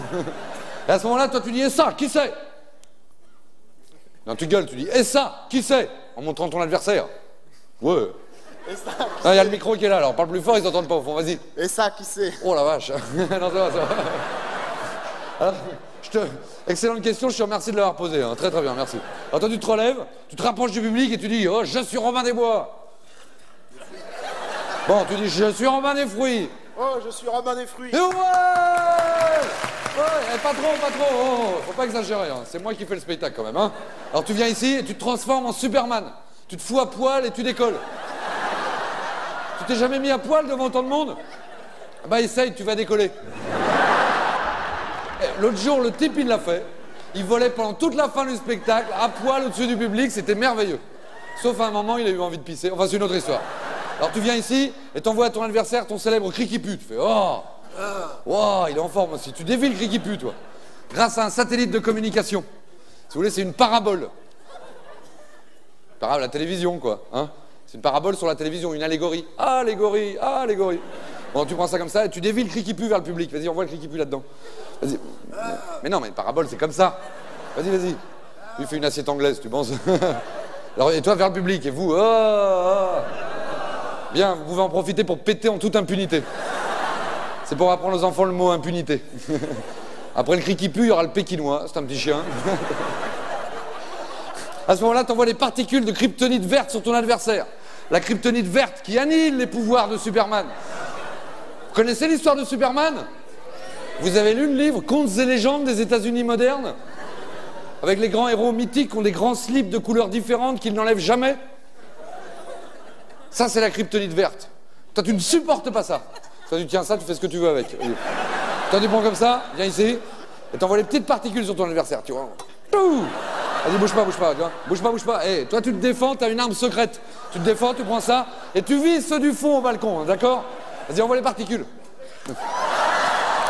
Et à ce moment-là, toi tu dis, et ça, qui c'est Non, tu gueules, tu dis, et ça, qui c'est En montrant ton adversaire. Ouais. Et ça, Ah, Il y a le micro qui est là, alors parle plus fort, ils entendent pas au fond, vas-y. et ça qui c'est Oh la vache. non, ça va, ça va. Je te... Excellente question, je te remercie de l'avoir posée. hein. Très très bien, merci. Alors toi tu te relèves, tu te rapproches du public et tu dis, oh, je suis Robin des Bois. Bon, tu dis, je suis Robin des Fruits. Oh, je suis Robin des fruits Et ouais Ouais, eh, pas trop, pas trop, oh, oh, faut pas exagérer, hein. c'est moi qui fais le spectacle quand même. Hein. Alors tu viens ici et tu te transformes en Superman. Tu te fous à poil et tu décolles. tu t'es jamais mis à poil devant tant de monde? Bah essaye, tu vas décoller. L'autre jour, le type il l'a fait. Il volait pendant toute la fin du spectacle, à poil au-dessus du public, c'était merveilleux. Sauf à un moment, il a eu envie de pisser. Enfin, c'est une autre histoire. Alors tu viens ici et t'envoies à ton adversaire ton célèbre cri qui pue. Tu fais Oh Wow, il est en forme aussi. Tu défiles le cri qui pue, toi. Grâce à un satellite de communication. Si vous voulez, c'est une parabole. Parabole, la télévision, quoi. Hein c'est une parabole sur la télévision, une allégorie. Allégorie, allégorie. Bon, tu prends ça comme ça et tu dévies le cri qui pue vers le public. Vas-y, envoie le cri qui pue là-dedans. Vas-y. Mais non, mais une parabole, c'est comme ça. Vas-y, vas-y. Lui fait une assiette anglaise, tu penses <laughs> Alors, et toi vers le public, et vous, oh, oh. Bien, vous pouvez en profiter pour péter en toute impunité. C'est pour apprendre aux enfants le mot impunité. <laughs> Après le cri qui pue, il y aura le pékinois, c'est un petit chien. <laughs> À ce moment-là, t'envoies les particules de kryptonite verte sur ton adversaire. La kryptonite verte qui annihile les pouvoirs de Superman. Vous connaissez l'histoire de Superman? Vous avez lu le livre Contes et légendes des États-Unis modernes? Avec les grands héros mythiques qui ont des grands slips de couleurs différentes qu'ils n'enlèvent jamais? Ça, c'est la kryptonite verte. Toi, tu ne supportes pas ça. Toi, tu tiens ça, tu fais ce que tu veux avec. Toi, tu prends comme ça, viens ici, et t'envoies les petites particules sur ton adversaire, tu vois. Vas-y, bouge pas, bouge pas, tu vois. Bouge pas, bouge pas. Eh, toi, tu te défends, t'as une arme secrète. Tu te défends, tu prends ça, et tu vises ceux du fond au balcon, hein, d'accord? Vas-y, envoie les particules.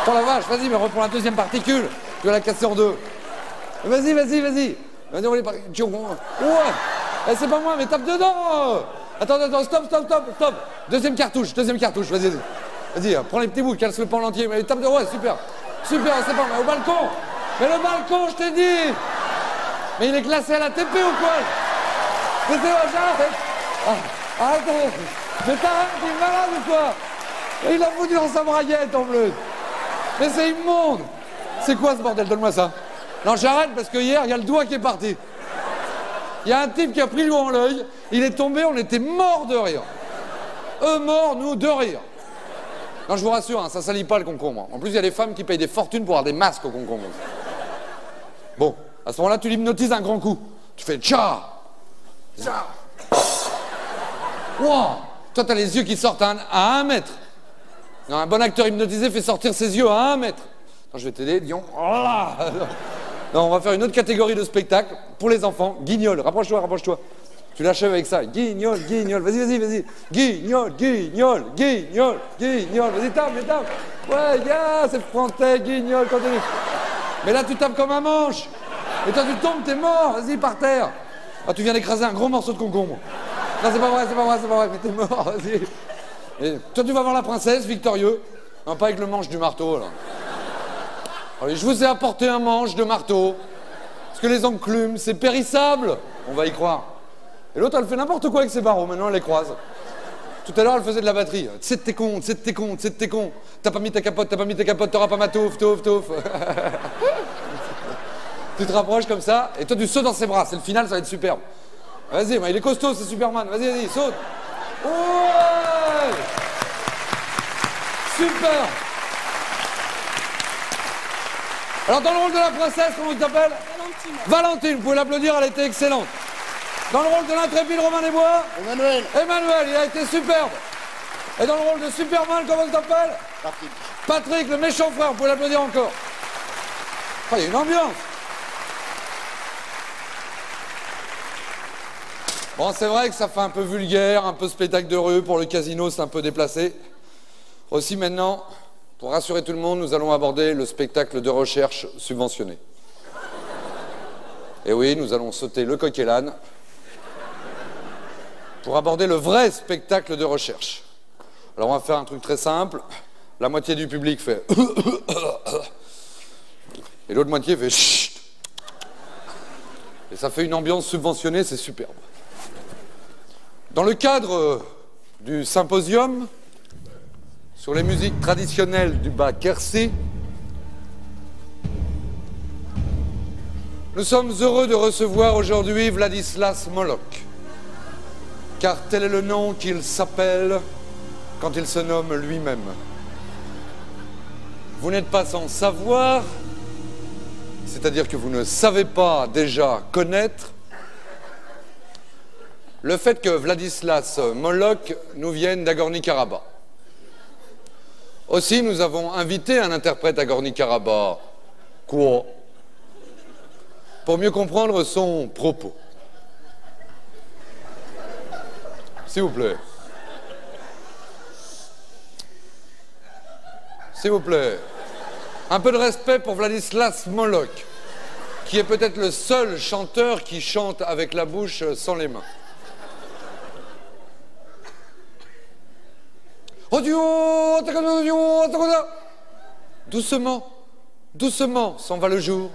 Oh la vache, vas-y, mais reprends la deuxième particule. Tu vas la casser en deux. Vas-y, vas-y, vas-y. Vas-y, envoie les. Ouais. Eh, c'est pas moi, mais tape dedans. Attends, attends, stop, stop, stop, stop. Deuxième cartouche, deuxième cartouche, vas-y, vas-y. Vas-y, prends les petits bouts, casse le pan entier. Mais tape de. Ouais, super. Super, c'est pas, mais au balcon. Mais le balcon, je t'ai dit. Mais il est classé à la TP ou quoi? Mais c'est j'arrête ah, Arrête Mais t'arrêtes, il est malade ou quoi? Il a foutu dans sa braguette en bleu Mais c'est immonde C'est quoi ce bordel? Donne-moi ça Non, j'arrête parce que hier, il y a le doigt qui est parti. Il y a un type qui a pris l'eau en l'œil, il est tombé, on était morts de rire. Eux morts, nous de rire. Non, je vous rassure, hein, ça salit pas le concombre. En plus, il y a des femmes qui payent des fortunes pour avoir des masques au concombre. Bon, à ce moment-là, tu l'hypnotises un grand coup. Tu fais tcha Tcha Wow Toi, t'as les yeux qui sortent à un, mètre. Un bon acteur hypnotisé fait sortir ses yeux à un mètre. je vais t'aider, Dion. non, on va faire une autre catégorie de spectacle pour les enfants. Guignol, rapproche-toi, rapproche-toi. Tu l'achèves avec ça. Guignol, guignol. Vas-y, vas-y, vas-y. Guignol, guignol, guignol, guignol. Vas-y, tape, tape. Ouais, yeah, c'est français, guignol, continue. Mais là, tu tapes comme un manche. Et toi, tu tombes, t'es mort. Vas-y, par terre. Ah, tu viens d'écraser un gros morceau de concombre. Non, c'est pas vrai, c'est pas vrai, c'est pas vrai. Mais t'es mort, vas-y. Et toi, tu vas voir la princesse, victorieux. Non, pas avec le manche du marteau, là. Allez, je vous ai apporté un manche de marteau. Parce que les enclumes, c'est périssable. On va y croire. Et l'autre, elle fait n'importe quoi avec ses barreaux. Maintenant, elle les croise. Tout à l'heure, elle faisait de la batterie. C'est de tes cons, c'est de tes cons, c'est de tes cons. T'as pas mis ta capote, t'as pas mis ta capote, t'auras pas ma touffe, touffe, touffe. <laughs> tu te rapproches comme ça, et toi tu sautes dans ses bras. C'est le final, ça va être superbe. Vas-y, il est costaud, c'est Superman. Vas-y, vas-y, saute. Ouais Super Alors, dans le rôle de la princesse, comment tu t'appelles Valentine. Valentine, vous pouvez l'applaudir, elle était excellente. Dans le rôle de l'intrépide Romain Desbois Emmanuel. Emmanuel, il a été superbe. Et dans le rôle de Superman, comment tu t'appelles Patrick. Patrick, le méchant frère, vous pouvez l'applaudir encore. Il y a une ambiance. Bon, c'est vrai que ça fait un peu vulgaire, un peu spectacle de rue. Pour le casino, c'est un peu déplacé. Aussi maintenant, pour rassurer tout le monde, nous allons aborder le spectacle de recherche subventionné. Et oui, nous allons sauter le coq et l'âne pour aborder le vrai spectacle de recherche. Alors on va faire un truc très simple. La moitié du public fait <coughs> et l'autre moitié fait. Et ça fait une ambiance subventionnée, c'est superbe. Dans le cadre du symposium sur les musiques traditionnelles du bas Quercy, nous sommes heureux de recevoir aujourd'hui Vladislas Molok, car tel est le nom qu'il s'appelle quand il se nomme lui-même. Vous n'êtes pas sans savoir, c'est-à-dire que vous ne savez pas déjà connaître le fait que Vladislas Molok nous vienne d'Agorni-Karabakh. Aussi, nous avons invité un interprète à Gorni-Karabakh. Quoi Pour mieux comprendre son propos. S'il vous plaît. S'il vous plaît. Un peu de respect pour Vladislas Molok, qui est peut-être le seul chanteur qui chante avec la bouche sans les mains. Doucement, doucement s'en va le jour.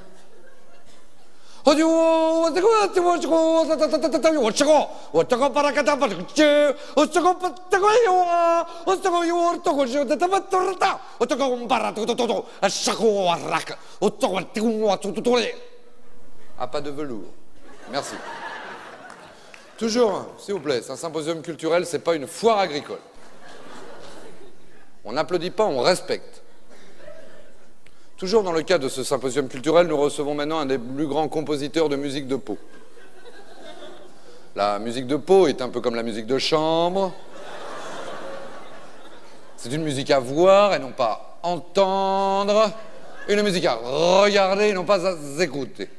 Ah, pas de velours. Merci. Toujours, s'il vous plaît, c'est un symposium culturel, c'est pas une foire agricole. On n'applaudit pas, on respecte. Toujours dans le cadre de ce symposium culturel, nous recevons maintenant un des plus grands compositeurs de musique de peau. La musique de peau est un peu comme la musique de chambre. C'est une musique à voir et non pas entendre. Une musique à regarder et non pas à écouter.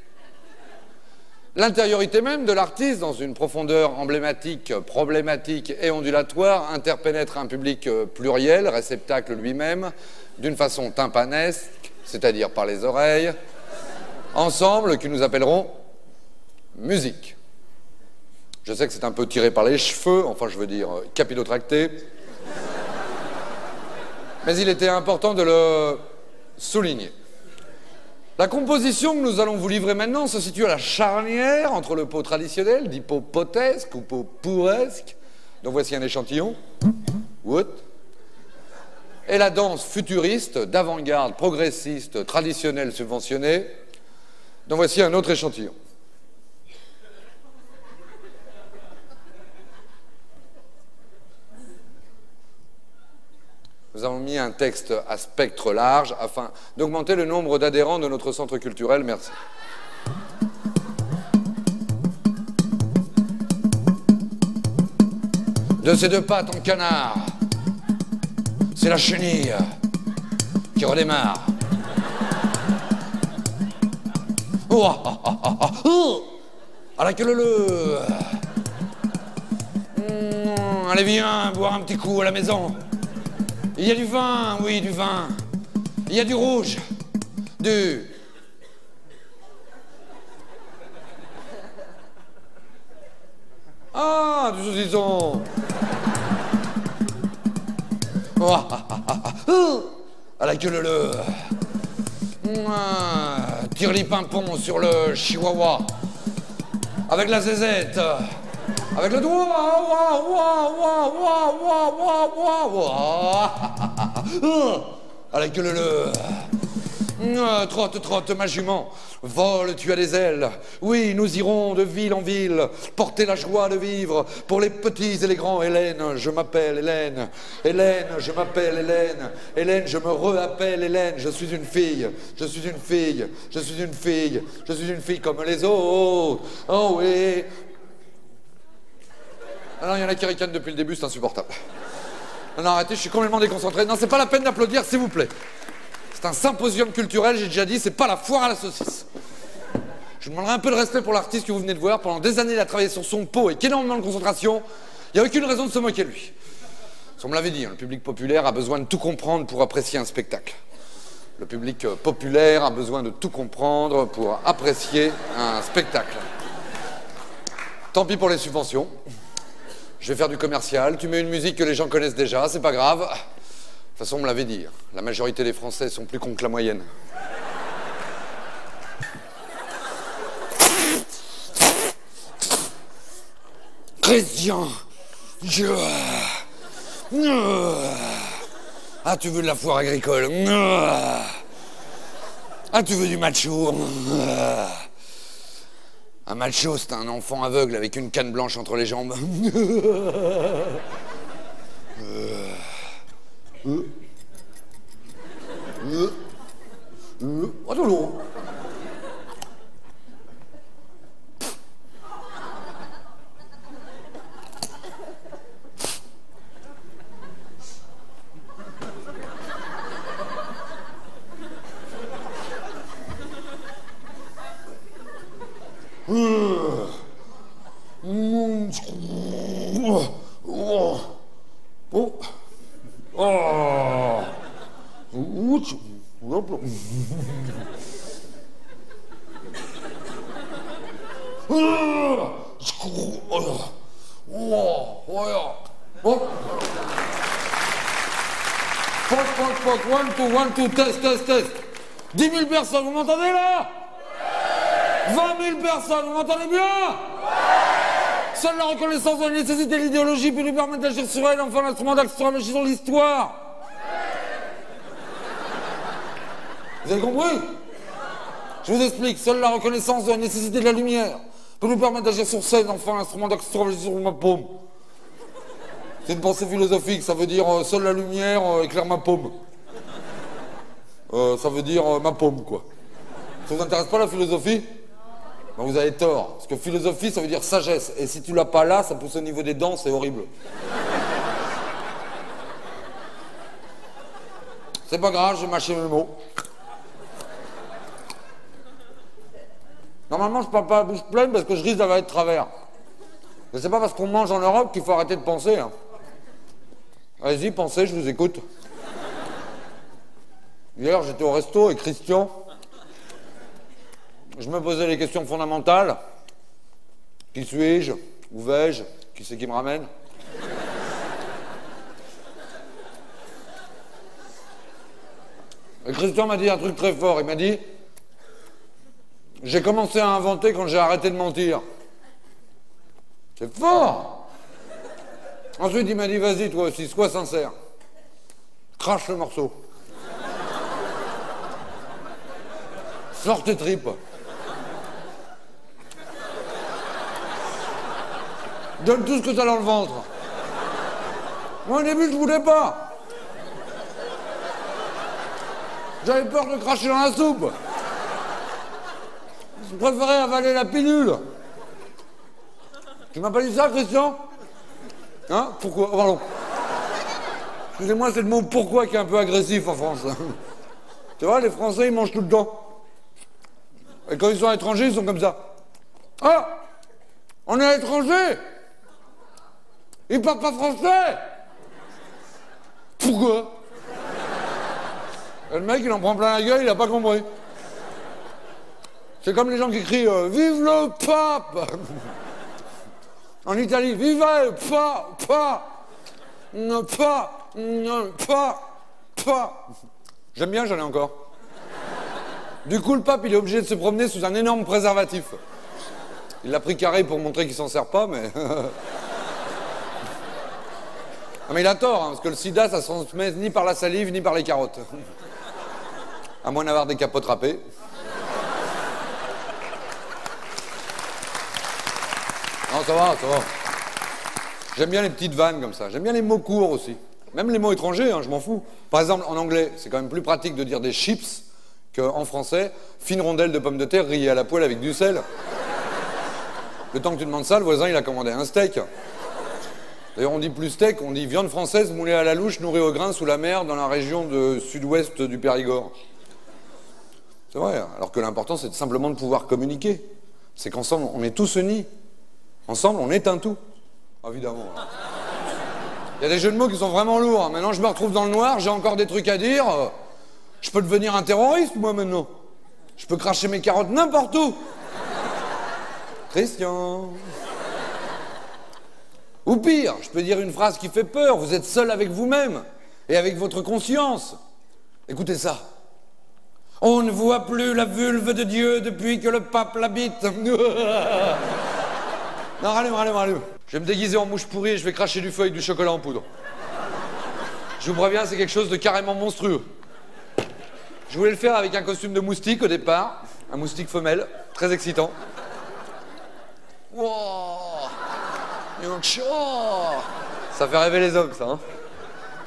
L'intériorité même de l'artiste, dans une profondeur emblématique, problématique et ondulatoire, interpénètre un public euh, pluriel, réceptacle lui-même, d'une façon tympanesque, c'est-à-dire par les oreilles, ensemble que nous appellerons musique. Je sais que c'est un peu tiré par les cheveux, enfin je veux dire euh, capillotracté, mais il était important de le souligner. La composition que nous allons vous livrer maintenant se situe à la charnière entre le pot traditionnel, dit pot potesque ou pot pouresque, dont voici un échantillon, et la danse futuriste, d'avant-garde, progressiste, traditionnelle, subventionnée, dont voici un autre échantillon. Nous avons mis un texte à spectre large afin d'augmenter le nombre d'adhérents de notre centre culturel. Merci. De ces deux pattes en canard, c'est la chenille qui redémarre. Oh, ah, ah, ah, ah, ah. Oh à la queue le Mmh, allez, viens, boire un petit coup à la maison. Il y a du vin, oui, du vin. Il y a du rouge. Du. Ah, du saucisson. Oh, ah, ah, ah, la queue le Tire les pimpons sur le chihuahua. Avec la zézette. Avec le doigt. À la gueule le. Trotte, trotte, ma jument. Vole, tu as des ailes. Oui, nous irons de ville en ville, porter la joie de vivre pour les petits et les grands. Hélène, je m'appelle Hélène. Hélène, je m'appelle Hélène. Hélène, je me réappelle Hélène. Je suis une fille. Je suis une fille. Je suis une fille. Je suis une fille comme les autres. Oh oui. Alors, il y en a qui ricanent depuis le début, c'est insupportable. Non, non, arrêtez, je suis complètement déconcentré. Non, c'est pas la peine d'applaudir, s'il vous plaît. C'est un symposium culturel, j'ai déjà dit, c'est pas la foire à la saucisse. Je vous demanderai un peu de respect pour l'artiste que vous venez de voir. Pendant des années, il a travaillé sur son pot avec énormément de concentration. Il n'y a aucune raison de se moquer de lui. On me l'avait dit, hein, le public populaire a besoin de tout comprendre pour apprécier un spectacle. Le public euh, populaire a besoin de tout comprendre pour apprécier un spectacle. Tant pis pour les subventions. Je vais faire du commercial. Tu mets une musique que les gens connaissent déjà, c'est pas grave. De toute façon, on me l'avait dit. La majorité des Français sont plus cons que la moyenne. Christian, je... Ah, tu veux de la foire agricole Ah, tu veux du macho Un macho, c'est un enfant aveugle avec une canne blanche entre les jambes. <laughs> Oh, de l'eau. One, two, one, test, test, test. 10 000 personnes, vous m'entendez là? 20 000 personnes, vous m'entendez bien? Seule la reconnaissance de la nécessité de l'idéologie peut nous permettre d'agir sur elle, enfin l'instrument d'astrologie sur l'histoire. Vous avez compris? Je vous explique, seule la reconnaissance de la nécessité de la lumière peut nous permettre d'agir sur scène, enfin l'instrument d'astrologie sur ma paume. C'est une pensée philosophique, ça veut dire euh, seule la lumière euh, éclaire ma paume. Euh, ça veut dire ma paume, quoi. Ça vous intéresse pas la philosophie? Vous avez tort. Parce que philosophie, ça veut dire sagesse. Et si tu l'as pas là, ça pousse au niveau des dents, c'est horrible. C'est pas grave, j'ai mâché mes mots. Normalement, je parle pas à bouche pleine parce que je risque d'avoir de travers. Mais c'est pas parce qu'on mange en Europe qu'il faut arrêter de penser. hein. Allez-y, pensez, je vous écoute. Hier, j'étais au resto et Christian, je me posais les questions fondamentales. Qui suis-je? Où vais-je? Qui c'est qui me ramène? Et Christian m'a dit un truc très fort. Il m'a dit J'ai commencé à inventer quand j'ai arrêté de mentir. C'est fort Ensuite, il m'a dit Vas-y, toi aussi, sois sincère. Crache le morceau. Sors tes tripes. Donne tout ce que t'as dans le ventre. Moi, au début, je voulais pas. J'avais peur de cracher dans la soupe. Je préférais avaler la pilule. Tu m'as pas dit ça, Christian? Hein? Pourquoi? Oh. Excusez-moi, c'est le mot pourquoi qui est un peu agressif en France. <laughs> Tu vois, les Français, ils mangent tout le temps. Et quand ils sont à l'étranger, ils sont comme ça. Ah On est à l'étranger Ils parlent pas français Pourquoi? Le mec, il en prend plein la gueule, il a pas compris. C'est comme les gens qui crient euh, Vive le pape En Italie, viva le pape Pas Ne pas Ne pas Pas J'aime bien, j'en ai encore. Du coup, le pape, il est obligé de se promener sous un énorme préservatif. Il l'a pris carré pour montrer qu'il s'en sert pas, mais. <laughs> Non, mais il a tort, hein, parce que le sida, ça se transmet ni par la salive, ni par les carottes. <laughs> À moins d'avoir des capotes râpées. Non, ça va, ça va. J'aime bien les petites vannes comme ça. J'aime bien les mots courts aussi. Même les mots étrangers, hein, je m'en fous. Par exemple, en anglais, c'est quand même plus pratique de dire des chips qu'en français, fine rondelle de pommes de terre rillée à la poêle avec du sel. Le temps que tu demandes ça, le voisin, il a commandé un steak. D'ailleurs, on dit plus steak, on dit viande française moulée à la louche, nourrie au grain sous la mer dans la région de sud-ouest du Périgord. C'est vrai, alors que l'important, c'est simplement de pouvoir communiquer. C'est qu'ensemble, on est tous unis. Ensemble, on est un tout. Évidemment. Il y a des jeux de mots qui sont vraiment lourds. hein. Maintenant, je me retrouve dans le noir, j'ai encore des trucs à dire. Je peux devenir un terroriste, moi, maintenant. Je peux cracher mes carottes n'importe où. Christian. Ou pire, je peux dire une phrase qui fait peur. Vous êtes seul avec vous-même et avec votre conscience. Écoutez ça. On ne voit plus la vulve de Dieu depuis que le pape l'habite. <laughs> non, rallume, rallume, rallume. Je vais me déguiser en mouche pourrie et je vais cracher du feu avec du chocolat en poudre. Je vous préviens, c'est quelque chose de carrément monstrueux. Je voulais le faire avec un costume de moustique au départ, un moustique femelle, très excitant. Ça fait rêver les hommes, ça. Hein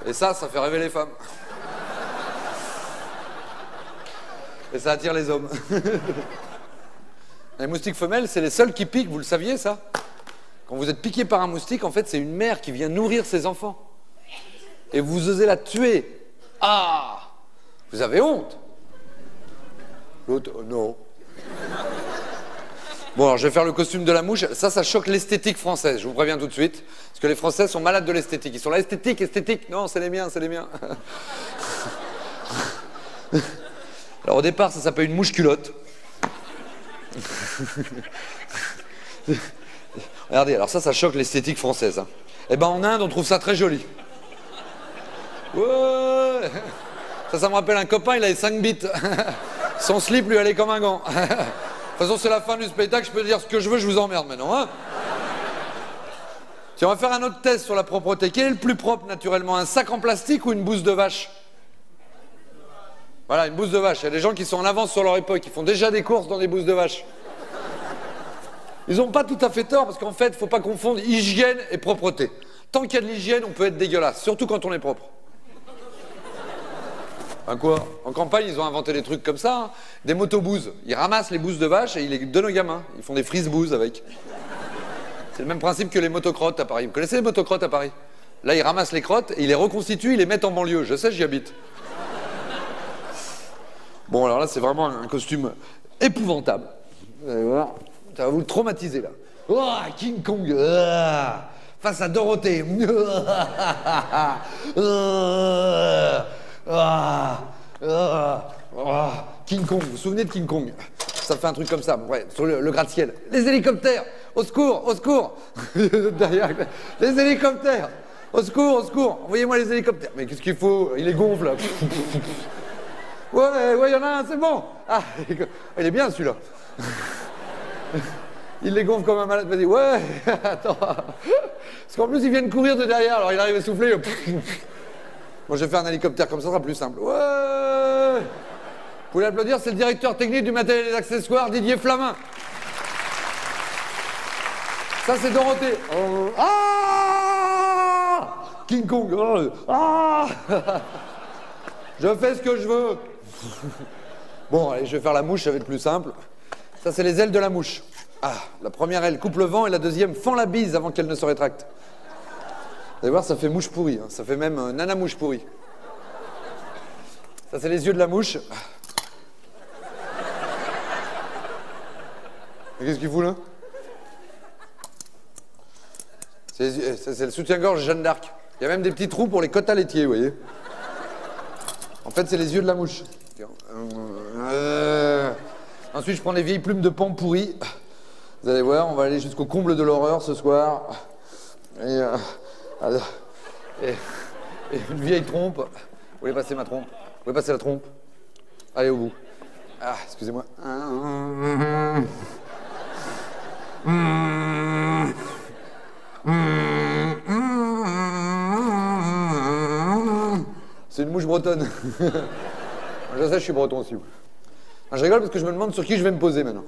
et ça, ça fait rêver les femmes. Et ça attire les hommes. les moustiques femelles, c'est les seuls qui piquent, vous le saviez ça? Quand vous êtes piqué par un moustique, en fait, c'est une mère qui vient nourrir ses enfants. Et vous osez la tuer. Ah Vous avez honte L'autre, oh, non. Bon, alors je vais faire le costume de la mouche. Ça, ça choque l'esthétique française, je vous préviens tout de suite. Parce que les Français sont malades de l'esthétique. Ils sont là, esthétique, esthétique. Non, c'est les miens, c'est les miens. <laughs> Alors au départ, ça s'appelle une mouche culotte. <laughs> Regardez, alors ça, ça choque l'esthétique française. hein. Eh ben en Inde, on trouve ça très joli. Ouais Ça, ça me rappelle un copain, il avait 5 bits. <laughs> Son slip lui allait comme un gant. De toute façon, c'est la fin du spectacle, je peux dire ce que je veux, je vous emmerde maintenant. Hein Tiens, on va faire un autre test sur la propreté. Quel est le plus propre naturellement? Un sac en plastique ou une bouse de vache? Voilà, une bouse de vache. Il y a des gens qui sont en avance sur leur époque, ils font déjà des courses dans des bouses de vache. Ils n'ont pas tout à fait tort parce qu'en fait, il ne faut pas confondre hygiène et propreté. Tant qu'il y a de l'hygiène, on peut être dégueulasse, surtout quand on est propre. En campagne, ils ont inventé des trucs comme ça, hein. des motobouses. Ils ramassent les bouses de vache et ils les donnent aux gamins. Ils font des frise-bouses avec. C'est le même principe que les motocrottes à Paris. Vous connaissez les motocrottes à Paris? Là, ils ramassent les crottes et ils les reconstituent, ils les mettent en banlieue. Je sais, j'y habite. Bon, alors là, c'est vraiment un costume épouvantable. Voir, ça va vous le traumatiser là. Oh, King Kong face à Dorothée. <laughs> ah, ah. King Kong, vous vous souvenez de King Kong? Ça fait un truc comme ça, ouais, sur le, gratte-ciel. Les hélicoptères Au secours, au secours <laughs> Derrière, les hélicoptères Au secours, au secours Envoyez-moi les hélicoptères. Mais qu'est-ce qu'il faut? Il est gonfle. <laughs> Ouais, ouais, il y en a un, c'est bon. Ah, <laughs> il est bien celui-là. Il les gonfle comme un malade. Vas-y, ouais, attends. Parce qu'en plus, ils viennent courir de derrière, alors il arrive à souffler. Bon, je vais faire un hélicoptère comme ça, ça sera plus simple. Vous pouvez l'applaudir, c'est le directeur technique du matériel et des accessoires, Didier Flamin. Ça, c'est Dorothée. Oh. Ah King Kong. oh. Ah Je fais ce que je veux. Bon, allez, je vais faire la mouche, ça va être plus simple. Ça, c'est les ailes de la mouche. Ah, la première aile coupe le vent et la deuxième fend la bise avant qu'elle ne se rétracte. Vous allez voir, ça fait mouche pourrie. hein. Ça fait même euh, nana mouche pourrie. Ça, c'est les yeux de la mouche. Qu'est-ce qu'il fout là? Les eh, c'est le soutien-gorge Jeanne d'Arc. Il y a même des petits trous pour les quotas laitiers, vous voyez. En fait, c'est les yeux de la mouche. Euh, Ensuite, je prends des vieilles plumes de pan pourries. Vous allez voir, on va aller jusqu'au comble de l'horreur ce soir. Euh, alors, une vieille trompe. Vous voulez passer ma trompe? Vous voulez passer la trompe? Allez au bout. Ah, excusez-moi. C'est une mouche bretonne. <laughs> je sais, je suis breton aussi. Ah, je rigole parce que je me demande sur qui je vais me poser maintenant.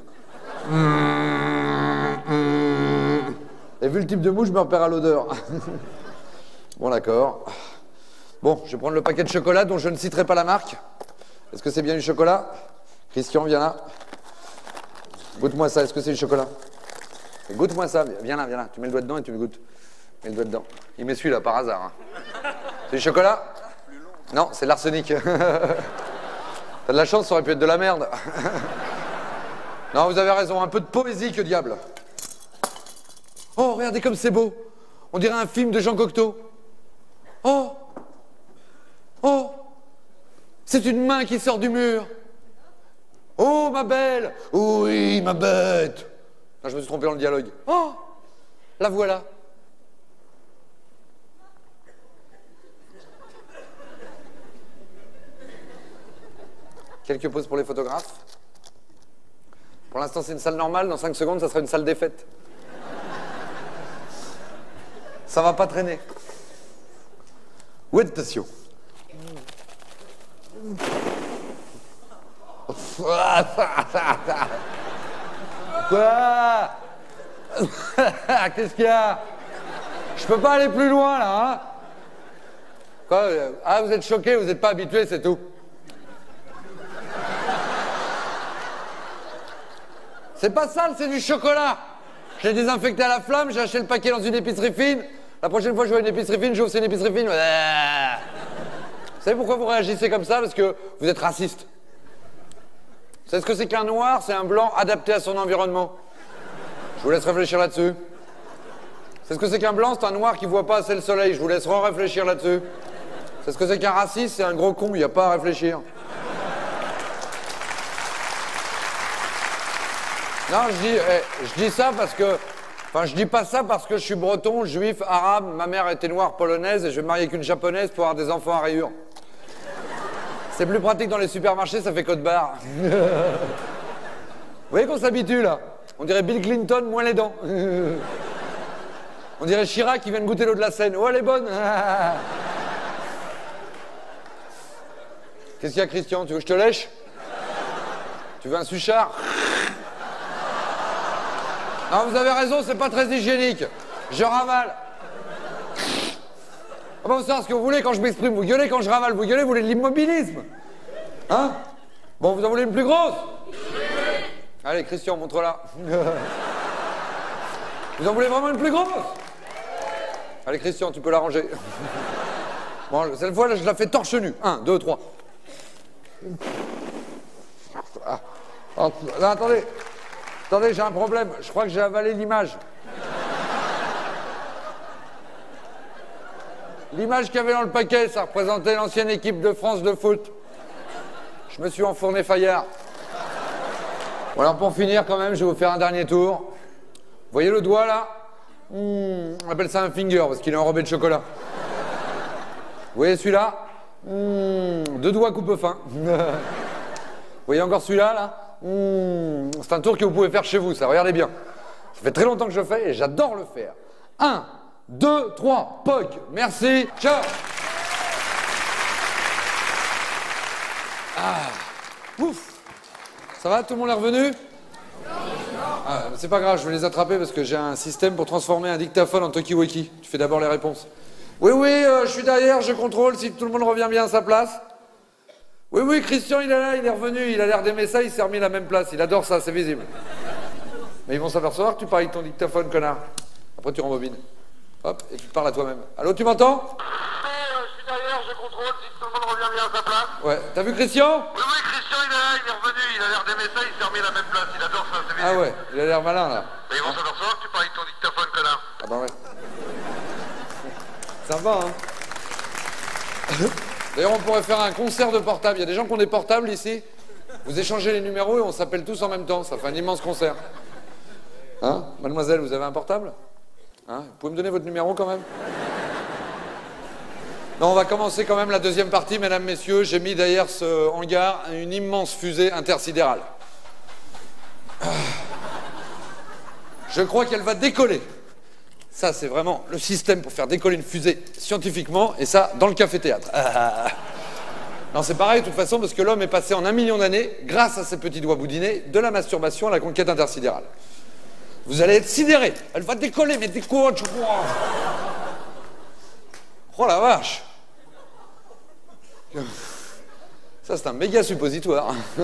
Et vu le type de mouche, je me repère à l'odeur. <laughs> bon, d'accord. Bon, je vais prendre le paquet de chocolat dont je ne citerai pas la marque. Est-ce que c'est bien du chocolat? Christian, viens là. Goûte-moi ça, est-ce que c'est du chocolat? Goûte-moi ça, viens là, viens là. Tu mets le doigt dedans et tu me goûtes. Mets le doigt dedans. Il met celui-là par hasard. hein. C'est du chocolat? Non, c'est de l'arsenic. <laughs> T'as de la chance, ça aurait pu être de la merde. <laughs> non, vous avez raison, un peu de poésie que diable. Oh, regardez comme c'est beau. On dirait un film de Jean Cocteau. Oh Oh C'est une main qui sort du mur. Oh, ma belle Oui, ma bête Non, je me suis trompé dans le dialogue. Oh La voilà. Quelques pauses pour les photographes. Pour l'instant, c'est une salle normale. Dans 5 secondes, ça sera une salle des fêtes. Ça va pas traîner. Station Quoi? <laughs> Qu'est-ce qu'il y a? Je peux pas aller plus loin là, hein? Quoi euh, Ah, vous êtes choqué, vous n'êtes pas habitué, c'est tout. C'est pas sale, c'est du chocolat. Je l'ai désinfecté à la flamme, j'ai acheté le paquet dans une épicerie fine. La prochaine fois je vois une épicerie fine, j'ouvre c'est une épicerie fine. Vous savez pourquoi vous réagissez comme ça? Parce que vous êtes raciste. Vous savez ce que c'est qu'un noir C'est un blanc adapté à son environnement. Je vous laisse réfléchir là-dessus. C'est ce que c'est qu'un blanc C'est un noir qui voit pas assez le soleil. Je vous laisse réfléchir là-dessus. C'est ce que c'est qu'un raciste C'est un gros con, il n'y a pas à réfléchir. Non, je dis, eh, je dis ça parce que. Enfin, je dis pas ça parce que je suis breton, juif, arabe, ma mère était noire polonaise et je vais me marier avec une japonaise pour avoir des enfants à rayures. C'est plus pratique dans les supermarchés, ça fait code barre. <laughs> Vous voyez qu'on s'habitue là? On dirait Bill Clinton, moins les dents. <laughs> On dirait Chirac qui vient de goûter l'eau de la Seine. Oh, elle est bonne <laughs> Qu'est-ce qu'il y a, Christian? Tu veux que je te lèche? Tu veux un suchard? Non, vous avez raison, c'est pas très hygiénique. Je ravale. Ah vous savez ce que vous voulez quand je m'exprime. Vous gueulez quand je ravale. Vous gueulez, vous voulez de l'immobilisme. Hein? Bon, vous en voulez une plus grosse? Allez, Christian, montre-la. <laughs> vous en voulez vraiment une plus grosse? Allez, Christian, tu peux la ranger. <laughs> Bon, cette fois, là, je la fais torche nu. Un, deux, trois. Ah. Ah, attendez. Attendez, j'ai un problème. Je crois que j'ai avalé l'image. L'image qu'il y avait dans le paquet, ça représentait l'ancienne équipe de France de foot. Je me suis enfourné Fayard. Bon alors pour finir quand même, je vais vous faire un dernier tour. Vous voyez le doigt là? Hmm, On appelle ça un finger parce qu'il est enrobé de chocolat. Vous voyez celui-là? Hmm, Deux doigts coupe fin. <laughs> Vous voyez encore celui-là là? Hmm, C'est un tour que vous pouvez faire chez vous, ça, regardez bien. Ça fait très longtemps que je le fais et j'adore le faire. Un, deux, trois, POC. Merci, ciao Ah, Ça va, tout le monde est revenu? Ah, C'est pas grave, je vais les attraper parce que j'ai un système pour transformer un dictaphone en talkie-walkie. Tu fais d'abord les réponses. Oui, oui, euh, je suis derrière, je contrôle si tout le monde revient bien à sa place. Oui, oui, Christian, il est là, il est revenu, il a l'air d'aimer ça, il s'est remis à la même place, il adore ça, c'est visible. Mais ils vont s'apercevoir que tu parles avec ton dictaphone, connard. Après, tu rembobines. Hop, et tu parles à toi-même. Allô, tu m'entends Je suis derrière, je contrôle si tout le monde revient bien à sa place. Ouais. T'as vu Christian Oui, oui, Christian, il est là, il est revenu, il a l'air d'aimer ça, il s'est remis à la même place, il adore ça, c'est Ah visible. ouais, il a l'air malin là. Mais ils vont s'apercevoir que tu parles avec ton dictaphone, connard. Ah bah ouais. Sympa, hein <laughs> D'ailleurs, on pourrait faire un concert de portable. Il y a des gens qui ont des portables ici. Vous échangez les numéros et on s'appelle tous en même temps. Ça fait un immense concert. Hein Mademoiselle, vous avez un portable? Hein Vous pouvez me donner votre numéro quand même? Non, on va commencer quand même la deuxième partie, mesdames, messieurs. J'ai mis derrière ce hangar une immense fusée intersidérale. Ah. Je crois qu'elle va décoller. Ça, c'est vraiment le système pour faire décoller une fusée scientifiquement, et ça, dans le café-théâtre. Ah. Non, c'est pareil, de toute façon, parce que l'homme est passé en un million d'années, grâce à ses petits doigts boudinés, de la masturbation à la conquête intersidérale. Vous allez être sidérés. Elle va décoller, mais décolle, je crois. Oh la vache Ça, c'est un méga suppositoire. <laughs>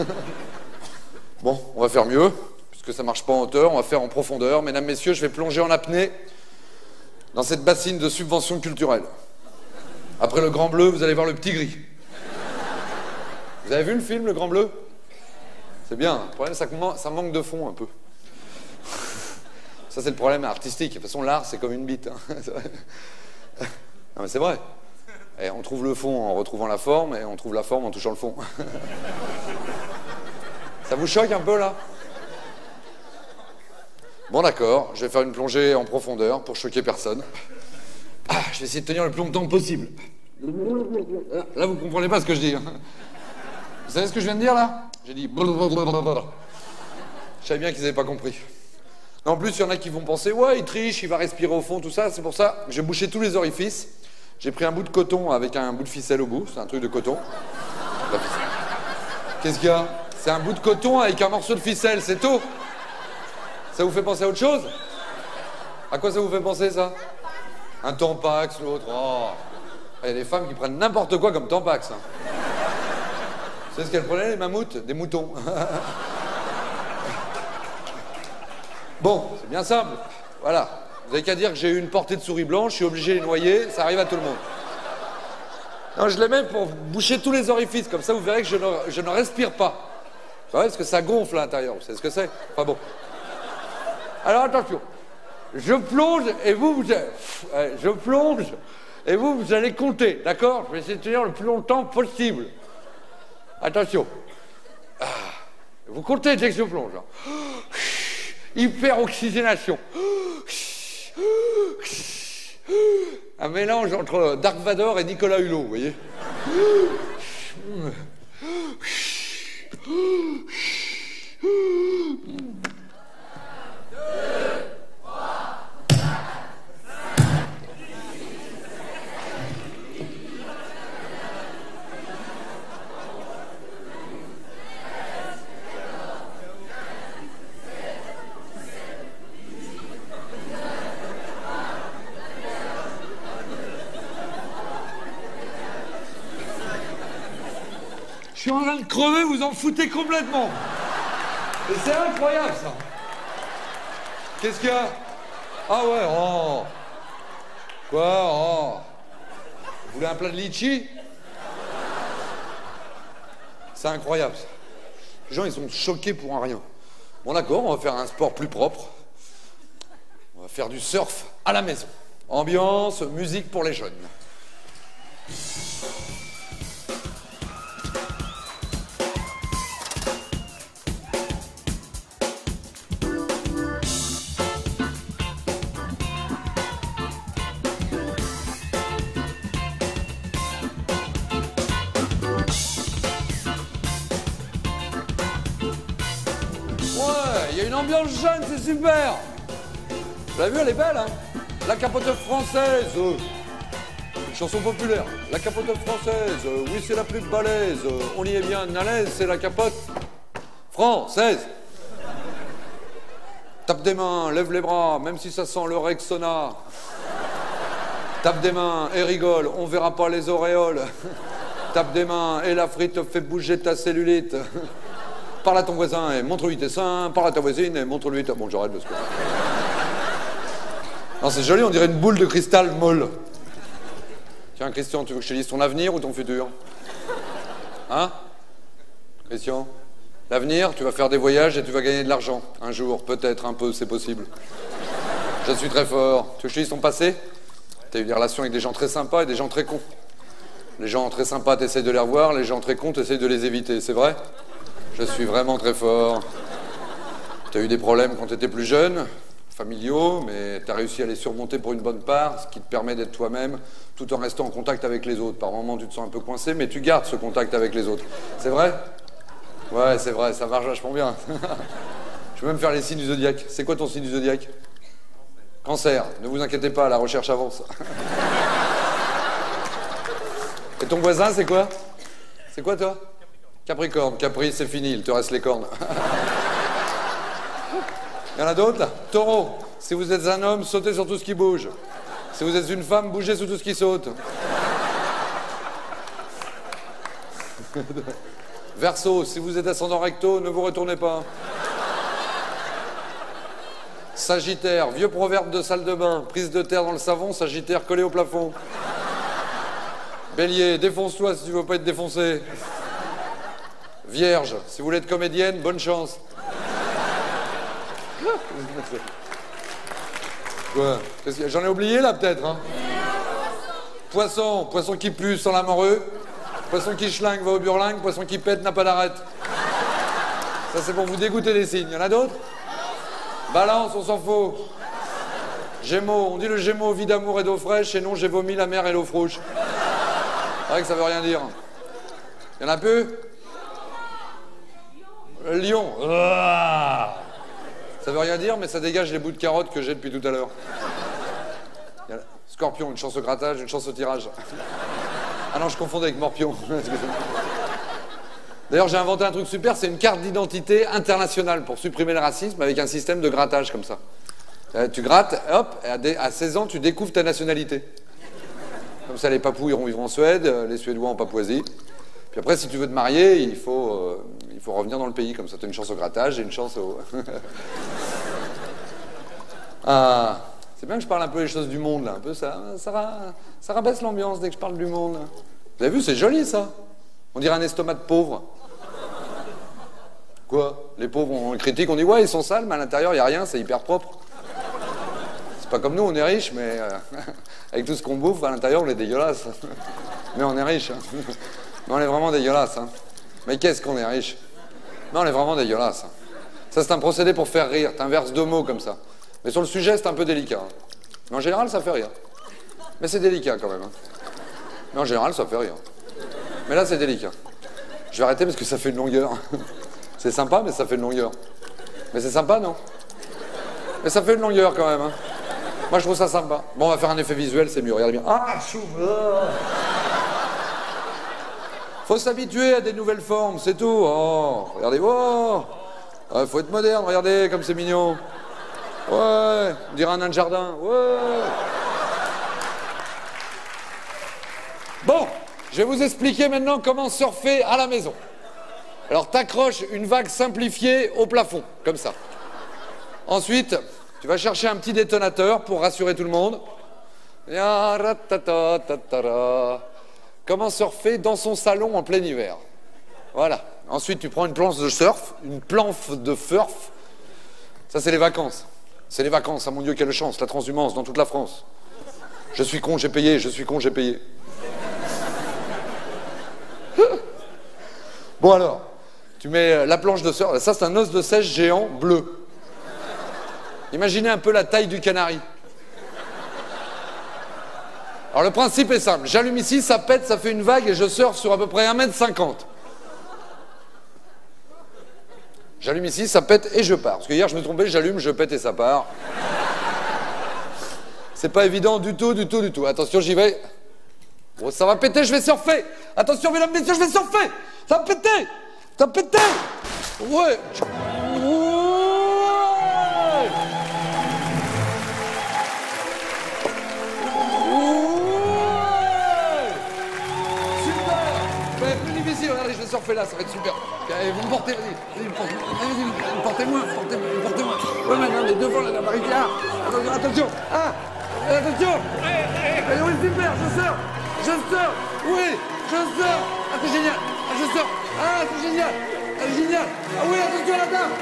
Bon, on va faire mieux, puisque ça marche pas en hauteur, on va faire en profondeur. Mesdames, messieurs, je vais plonger en apnée dans cette bassine de subventions culturelles. Après le grand bleu, vous allez voir le petit gris. Vous avez vu le film, le grand bleu? C'est bien. Le problème, que ça manque de fond un peu. Ça, c'est le problème artistique. De toute façon, l'art, c'est comme une bite. hein. <laughs> Non, mais c'est vrai. On trouve le fond en retrouvant la forme, et on trouve la forme en touchant le fond. <laughs> Ça vous choque un peu, là? Bon, d'accord. Je vais faire une plongée en profondeur pour choquer personne. Ah, je vais essayer de tenir le plus longtemps possible. Là, vous comprenez pas ce que je dis. hein. Vous savez ce que je viens de dire, là? J'ai dit... Je savais bien qu'ils n'avaient pas compris. En plus, il y en a qui vont penser, ouais, il triche, il va respirer au fond, tout ça. C'est pour ça que j'ai bouché tous les orifices. J'ai pris un bout de coton avec un bout de ficelle au bout. C'est un truc de coton. Qu'est-ce qu'il y a? C'est un bout de coton avec un morceau de ficelle, c'est tout. Ça vous fait penser à autre chose? À quoi ça vous fait penser, ça? Un tampax, l'autre. Oh. Il y a des femmes qui prennent n'importe quoi comme tampax. hein. Vous savez ce qu'elles prenaient, les mammouths? Des moutons. <laughs> Bon, c'est bien simple. Voilà. Vous avez qu'à dire que j'ai eu une portée de souris blanche, je suis obligé de les noyer, ça arrive à tout le monde. Non, je les mets pour boucher tous les orifices, comme ça vous verrez que je ne, respire pas. Ouais, parce que ça gonfle à l'intérieur, vous savez ce que c'est? Enfin bon. Alors attention, je plonge et vous, vous euh, je plonge et vous, vous allez compter, d'accord? Je vais essayer de tenir le plus longtemps possible. Attention. Ah. Vous comptez dès que je plonge. hein. <gasps> Hyperoxygénation. Un mélange entre Dark Vador et Nicolas Hulot, vous voyez? <laughs> Je suis en train de crever, vous en foutez complètement. C'est incroyable ça. Qu'est-ce qu'il y a Ah ouais, oh. Quoi Oh. Vous voulez un plat de litchi C'est incroyable ça. Les gens ils sont choqués pour un rien. Bon d'accord, on va faire un sport plus propre. On va faire du surf à la maison. Ambiance, musique pour les jeunes. Belle, hein La capote française. euh, chanson populaire. La capote française. euh, Oui, c'est la plus balèze. euh, On y est bien à l'aise, c'est la capote française. Tape des mains, lève les bras, même si ça sent le Rexona. Tape des mains et rigole, on verra pas les auréoles. Tape des mains et la frite fait bouger ta cellulite. Parle à ton voisin et montre-lui tes seins. Parle à ta voisine et montre-lui ta... Bon, j'arrête parce que... Non, c'est joli, on dirait une boule de cristal molle. Tiens, Christian, tu veux que je te dise ton avenir ou ton futur Hein Christian L'avenir, tu vas faire des voyages et tu vas gagner de l'argent. Un jour, peut-être, un peu, c'est possible. Je suis très fort. Tu veux que je te dise ton passé T'as eu des relations avec des gens très sympas et des gens très cons. Les gens très sympas, t'essayes de les revoir. Les gens très cons, t'essayes de les éviter. C'est vrai? Je suis vraiment très fort. T'as eu des problèmes quand t'étais plus jeune, mais t'as réussi à les surmonter pour une bonne part, ce qui te permet d'être toi-même, tout en restant en contact avec les autres. Par moments, tu te sens un peu coincé, mais tu gardes ce contact avec les autres. C'est vrai? Ouais, c'est vrai, ça marche vachement bien. <laughs> Je vais même faire les signes du zodiaque. C'est quoi ton signe du zodiaque? Cancer. Ne vous inquiétez pas, la recherche avance. <laughs> Et ton voisin, c'est quoi? C'est quoi, toi? Capricorne. Capri, c'est fini, il te reste les cornes. <laughs> Il y en a d'autres, Taureau. Si vous êtes un homme, sautez sur tout ce qui bouge. Si vous êtes une femme, bougez sur tout ce qui saute. <laughs> Verseau. Si vous êtes ascendant recto, ne vous retournez pas. Sagittaire, vieux proverbe de salle de bain, prise de terre dans le savon, Sagittaire collé au plafond. Bélier, défonce-toi si tu veux pas être défoncé. Vierge, si vous voulez être comédienne, bonne chance. J'en ai oublié là peut-être. Hein poisson, poisson qui pue sans l'amoureux. Poisson qui schlingue va au burlingue, poisson qui pète n'a pas d'arrête. Ça c'est pour vous dégoûter des signes. Y en a d'autres Balance, on s'en fout. Gémeaux, on dit le Gémeaux vit d'amour et d'eau fraîche, et non j'ai vomi la mer et l'eau frouche. C'est vrai que ça veut rien dire. Y en a peu Lion. Ah ça veut rien dire, mais ça dégage les bouts de carottes que j'ai depuis tout à l'heure. Scorpion, une chance au grattage, une chance au tirage. Ah non, je confondais avec Morpion. D'ailleurs, j'ai inventé un truc super, c'est une carte d'identité internationale pour supprimer le racisme avec un système de grattage comme ça. Euh, Tu grattes, hop, et à 16 ans, tu découvres ta nationalité. Comme ça, les Papous iront vivre en Suède, euh, les Suédois en Papouasie. Puis après, si tu veux te marier, il faut, euh, revenir dans le pays. Comme ça, tu as une chance au grattage et une chance au. <laughs> ah, c'est bien que je parle un peu des choses du monde, là. Un peu, ça, ça, ra- ça rabaisse l'ambiance dès que je parle du monde. Vous avez vu, c'est joli, ça. On dirait un estomac de pauvre. Quoi? Les pauvres, on critique, on dit ouais, ils sont sales, mais à l'intérieur, il n'y a rien, c'est hyper propre. C'est pas comme nous, on est riches, mais euh, <laughs> avec tout ce qu'on bouffe, à l'intérieur, on est dégueulasse. <laughs> Mais on est riche. hein. Mais on est vraiment dégueulasse. hein. Mais qu'est-ce qu'on est riche Mais on est vraiment dégueulasse. hein. Ça, c'est un procédé pour faire rire. T'inverses deux mots comme ça. Mais sur le sujet, c'est un peu délicat. hein. Mais en général, ça fait rire. Mais c'est délicat quand même. Mais en général, ça fait rire. Mais là, c'est délicat. Je vais arrêter parce que ça fait une longueur. <laughs> C'est sympa, mais ça fait une longueur. Mais c'est sympa, non? Mais ça fait une longueur quand même. Moi, je trouve ça sympa. Bon, on va faire un effet visuel, c'est mieux. Regardez bien. Ah, chou ah. Faut s'habituer à des nouvelles formes, c'est tout. Oh, regardez, oh Ouais, Faut être moderne, regardez comme c'est mignon. Ouais, on dirait un nain de jardin. Ouais Bon, je vais vous expliquer maintenant comment surfer à la maison. Alors, t'accroches une vague simplifiée au plafond, comme ça. Ensuite, tu vas chercher un petit détonateur pour rassurer tout le monde. Comment surfer dans son salon en plein hiver. Voilà. Ensuite, tu prends une planche de surf, une planche de surf, Ça, c'est les vacances. C'est les vacances, ah mon Dieu, quelle chance, la transhumance dans toute la France. Je suis con, j'ai payé, je suis con, j'ai payé. <laughs> bon alors, tu mets euh, la planche de surf, ça c'est un os de sèche géant bleu. Imaginez un peu la taille du canari. Alors le principe est simple, j'allume ici, ça pète, ça fait une vague et je surfe sur à peu près 1m50. J'allume ici, ça pète et je pars. Parce que hier je me trompais, j'allume, je pète et ça part. C'est pas évident du tout, du tout, du tout. Attention, j'y vais. Oh, ça va péter, je vais surfer. Attention, mesdames, messieurs, je vais surfer. Ça va péter. Ça va péter. Ouais. Vais surfer là, ça va être super. Allez, vous me portez, allez, vas-y, portez-moi, portez-moi, portez-moi. Ouais, maintenant, mais devant la barricade. Attention, attention. Ah, attention. Allez, oui, super, je sors. Je sors. Oui, je sors. Ah, c'est génial. Ah, je sors. Ah, c'est génial. Ah, c'est génial. Ah oui, attention la dame.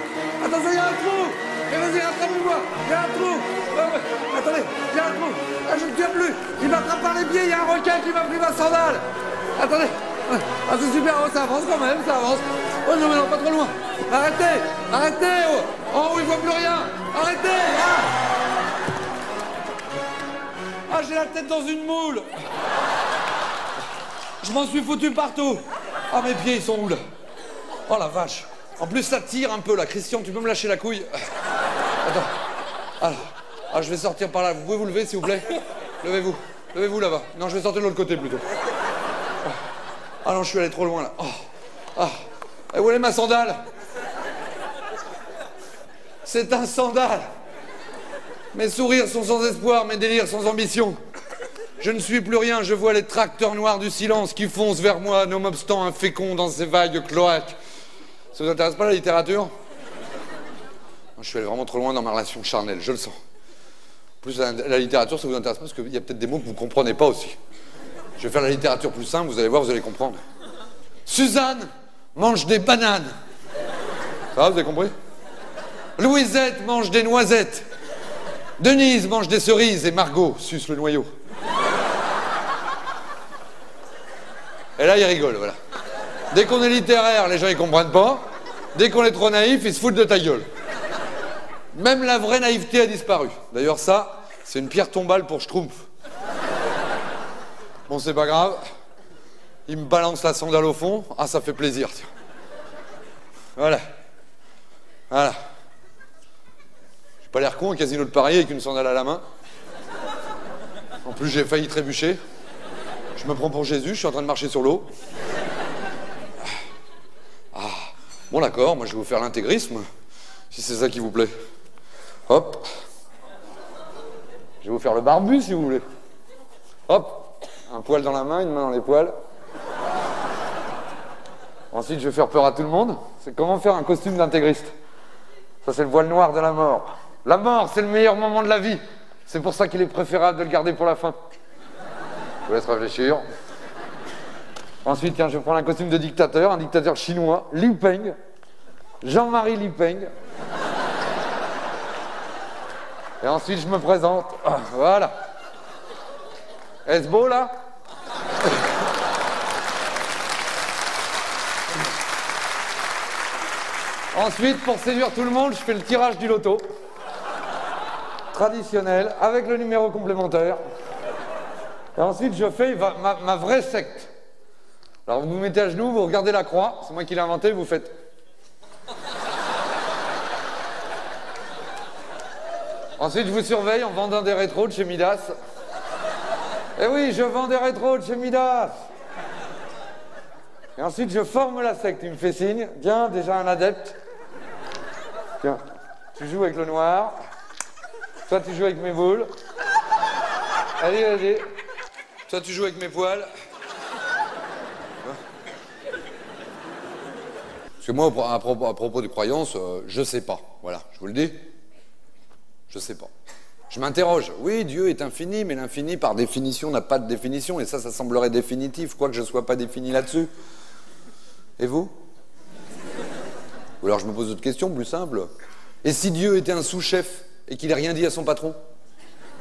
Attention, il y a un trou. Et vas-y, rattrapez-moi. Il y a un trou. Ouais. Attendez, il y a un trou. Ah, je ne tiens plus. Il m'attrape par les pieds. Il y a un requin qui m'a pris ma sandale. Attendez. Ah, c'est super. Oh, ça avance quand même, ça avance. Oh non, mais non, pas trop loin. Arrêtez. Arrêtez. Oh, oh il voit plus rien. Arrêtez. Ah. Ah, j'ai la tête dans une moule Je m'en suis foutu partout Ah, mes pieds, ils sont où, là Oh, la vache En plus, ça tire un peu, là. Christian, tu peux me lâcher la couille? Attends. Ah, ah, je vais sortir par là. Vous pouvez vous lever, s'il vous plaît? Levez-vous. Levez-vous, là-bas. Non, je vais sortir de l'autre côté, plutôt. Ah non, je suis allé trop loin, là. Oh. Ah. Et où ma sandale? C'est un sandal mes sourires sont sans espoir, mes délires sans ambition. Je ne suis plus rien, je vois les tracteurs noirs du silence qui foncent vers moi, nonobstant infécond dans ces vagues cloaques. Ça vous intéresse pas la littérature? Je suis allé vraiment trop loin dans ma relation charnelle, je le sens. En plus, la, littérature, ça vous intéresse pas parce qu'il y a peut-être des mots que vous comprenez pas aussi. Je vais faire la littérature plus simple, vous allez voir, vous allez comprendre. Suzanne mange des bananes. Ça va, vous avez compris? Louisette mange des noisettes. Denise mange des cerises et Margot suce le noyau. Et là, il rigole, voilà. Dès qu'on est littéraire, les gens ils comprennent pas. Dès qu'on est trop naïf, ils se foutent de ta gueule. Même la vraie naïveté a disparu. D'ailleurs, ça, c'est une pierre tombale pour Schtroumpf. Bon, c'est pas grave. Il me balance la sandale au fond. Ah, ça fait plaisir, tiens. Voilà. Voilà. J'ai pas l'air con, un casino de Paris avec une sandale à la main. En plus, j'ai failli trébucher. Je me prends pour Jésus, je suis en train de marcher sur l'eau. Ah, bon d'accord, moi je vais vous faire l'intégrisme, si c'est ça qui vous plaît. Hop. Je vais vous faire le barbu si vous voulez. Hop. Un poil dans la main, une main dans les poils. Ensuite, je vais faire peur à tout le monde. C'est comment faire un costume d'intégriste. Ça, c'est le voile noir de la mort. La mort, c'est le meilleur moment de la vie. C'est pour ça qu'il est préférable de le garder pour la fin. Je vous laisse réfléchir. Ensuite, je vais prendre un costume de dictateur, un dictateur chinois, Li Peng. Jean-Marie Li Peng. Et ensuite, je me présente. Ah, Voilà. Est-ce beau, là? Ensuite, pour séduire tout le monde, je fais le tirage du loto. Traditionnel, avec le numéro complémentaire. Et ensuite, je fais ma, vraie secte. Alors, vous vous mettez à genoux, vous regardez la croix, c'est moi qui l'ai inventé, vous faites. Ensuite, je vous surveille en vendant des rétros de chez Midas. Eh oui, je vends des rétros de chez Midas. Et ensuite, je forme la secte. Il me fait signe. Tiens, déjà un adepte. Tiens, tu joues avec le noir. Toi, tu joues avec mes boules. Allez, vas-y. Toi, tu joues avec mes poils. Parce que moi, à propos, à propos des croyances, euh, je sais pas. Voilà, je vous le dis. Je sais pas. Je m'interroge. Oui, Dieu est infini, mais l'infini, par définition, n'a pas de définition. Et ça, ça semblerait définitif, quoique je ne sois pas défini là-dessus. Et vous? Ou alors je me pose d'autres questions plus simples. Et si Dieu était un sous-chef et qu'il n'ait rien dit à son patron?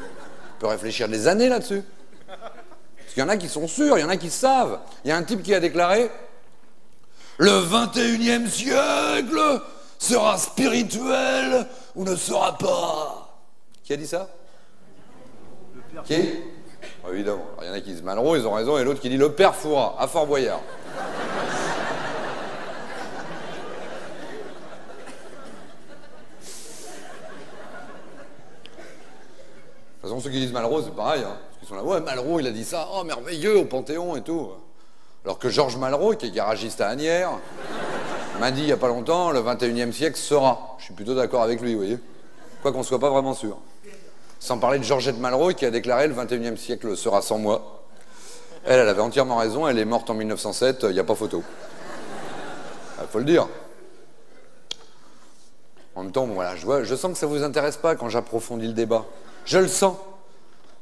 On peut réfléchir des années là-dessus. Parce qu'il y en a qui sont sûrs, il y en a qui savent. Il y a un type qui a déclaré Le 21e siècle sera spirituel ou ne sera pas. Qui a dit ça Qui Oh, Évidemment. Alors, Il y en a qui disent Malraux, ils ont raison, et l'autre qui dit le père Fouras, à Fort Boyard. De toute façon, ceux qui disent Malraux, c'est pareil. Hein. Parce qu'ils sont là, ouais, Malraux, il a dit ça, oh, merveilleux, au Panthéon et tout. Alors que Georges Malraux, qui est garagiste à Agnières, m'a dit il n'y a pas longtemps, le 21e siècle sera. Je suis plutôt d'accord avec lui, vous voyez. Quoi qu'on ne soit pas vraiment sûr. Sans parler de Georgette Malraux, qui a déclaré le 21e siècle sera sans moi. Elle, elle avait entièrement raison, elle est morte en 1907, il n'y a pas photo. Il faut le dire. En même temps, voilà, je, je sens que ça ne vous intéresse pas quand j'approfondis le débat. Je le sens.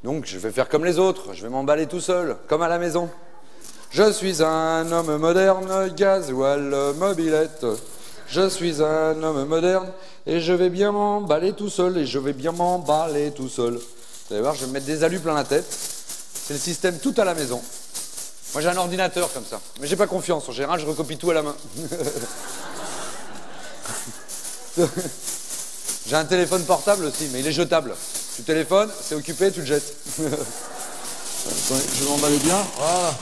Donc je vais faire comme les autres, je vais m'emballer tout seul, comme à la maison. Je suis un homme moderne, gasoil, mobilette. Je suis un homme moderne et je vais bien m'emballer tout seul et je vais bien m'emballer tout seul. Vous allez voir, je vais me mettre des alus plein la tête. C'est le système tout à la maison. Moi j'ai un ordinateur comme ça, mais j'ai pas confiance. En général, je recopie tout à la main. <laughs> J'ai un téléphone portable aussi, mais il est jetable. Tu téléphones, c'est occupé, tu le jettes. Je vais m'emballer bien. Voilà.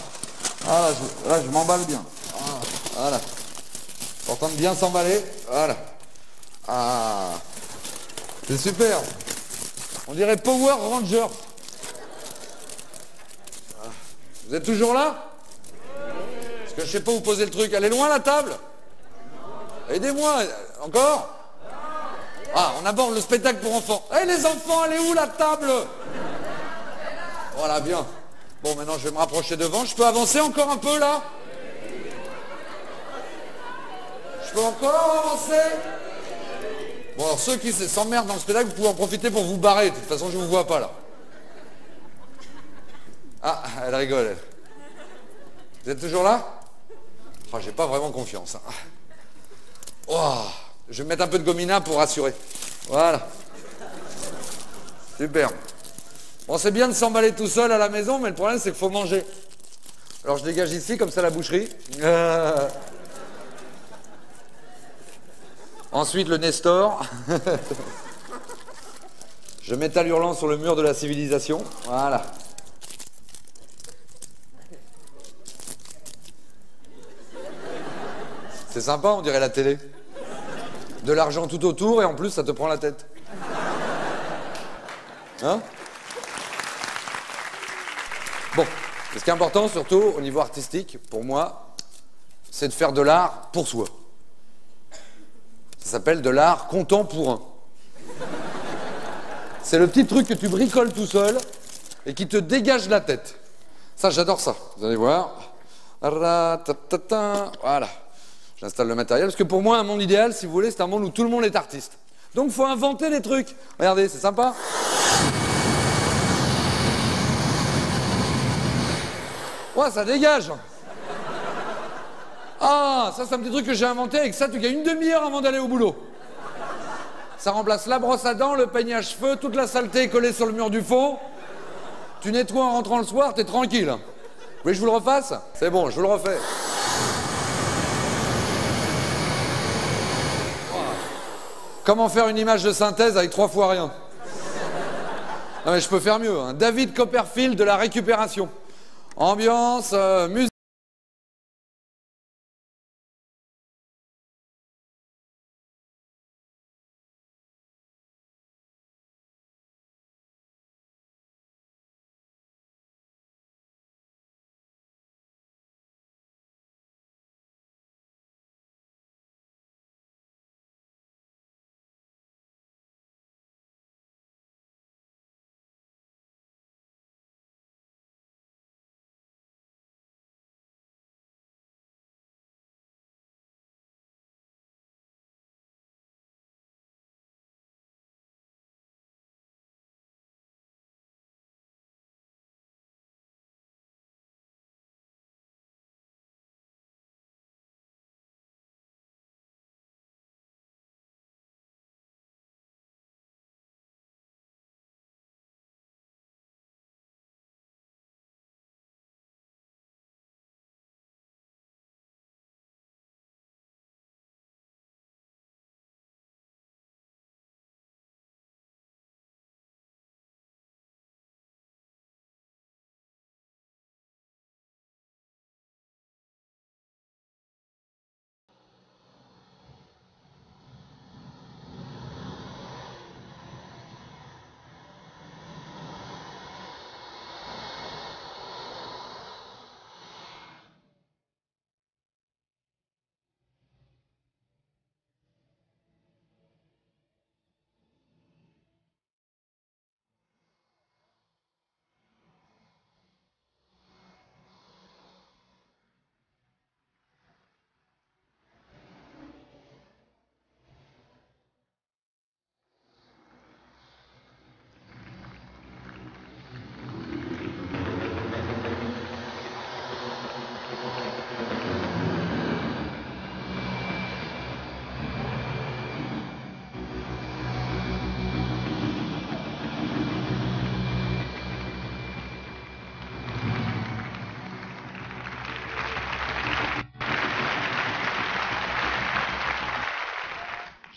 Voilà, je, là, je m'emballe bien. Voilà. Important de bien s'emballer. Voilà. Ah. C'est super. On dirait Power Rangers. Ah. Vous êtes toujours là? Parce que je sais pas où poser le truc. Est loin la table? Aidez-moi. Encore? Ah, on aborde le spectacle pour enfants. Eh les enfants, elle est où la table? Voilà, bien. Bon, maintenant je vais me rapprocher devant. Je peux avancer encore un peu là? Encore avancer Bon, alors ceux qui s'emmerdent dans le spectacle, vous pouvez en profiter pour vous barrer. De toute façon, je ne vous vois pas là. Ah, elle rigole. Elle. Vous êtes toujours là? Oh, J'ai pas vraiment confiance. Hein. Oh. Je vais mettre un peu de gomina pour rassurer. Voilà. Super. Bon, c'est bien de s'emballer tout seul à la maison, mais le problème, c'est qu'il faut manger. Alors, je dégage ici, comme ça, la boucherie. Euh... Ensuite, le Nestor. <laughs> je m'étale hurlant sur le mur de la civilisation. Voilà. C'est sympa, on dirait la télé de l'argent tout autour et en plus ça te prend la tête. Hein Bon, ce qui est important surtout au niveau artistique, pour moi, c'est de faire de l'art pour soi. Ça s'appelle de l'art contemporain. C'est le petit truc que tu bricoles tout seul et qui te dégage la tête. Ça, j'adore ça. Vous allez voir. Voilà. J'installe le matériel. Parce que pour moi, un monde idéal, si vous voulez, c'est un monde où tout le monde est artiste. Donc, faut inventer des trucs. Regardez, c'est sympa. Ouais, ça dégage. Ah, ça, c'est un petit truc que j'ai inventé. Avec ça, tu gagnes une demi-heure avant d'aller au boulot. Ça remplace la brosse à dents, le peigne à cheveux, toute la saleté collée sur le mur du fond. Tu nettoies en rentrant le soir, t'es tranquille. Vous je vous le refasse? C'est bon, je vous le refais. Comment faire une image de synthèse avec trois fois rien? Non mais je peux faire mieux. Hein. David Copperfield de la récupération. Ambiance, euh, musique.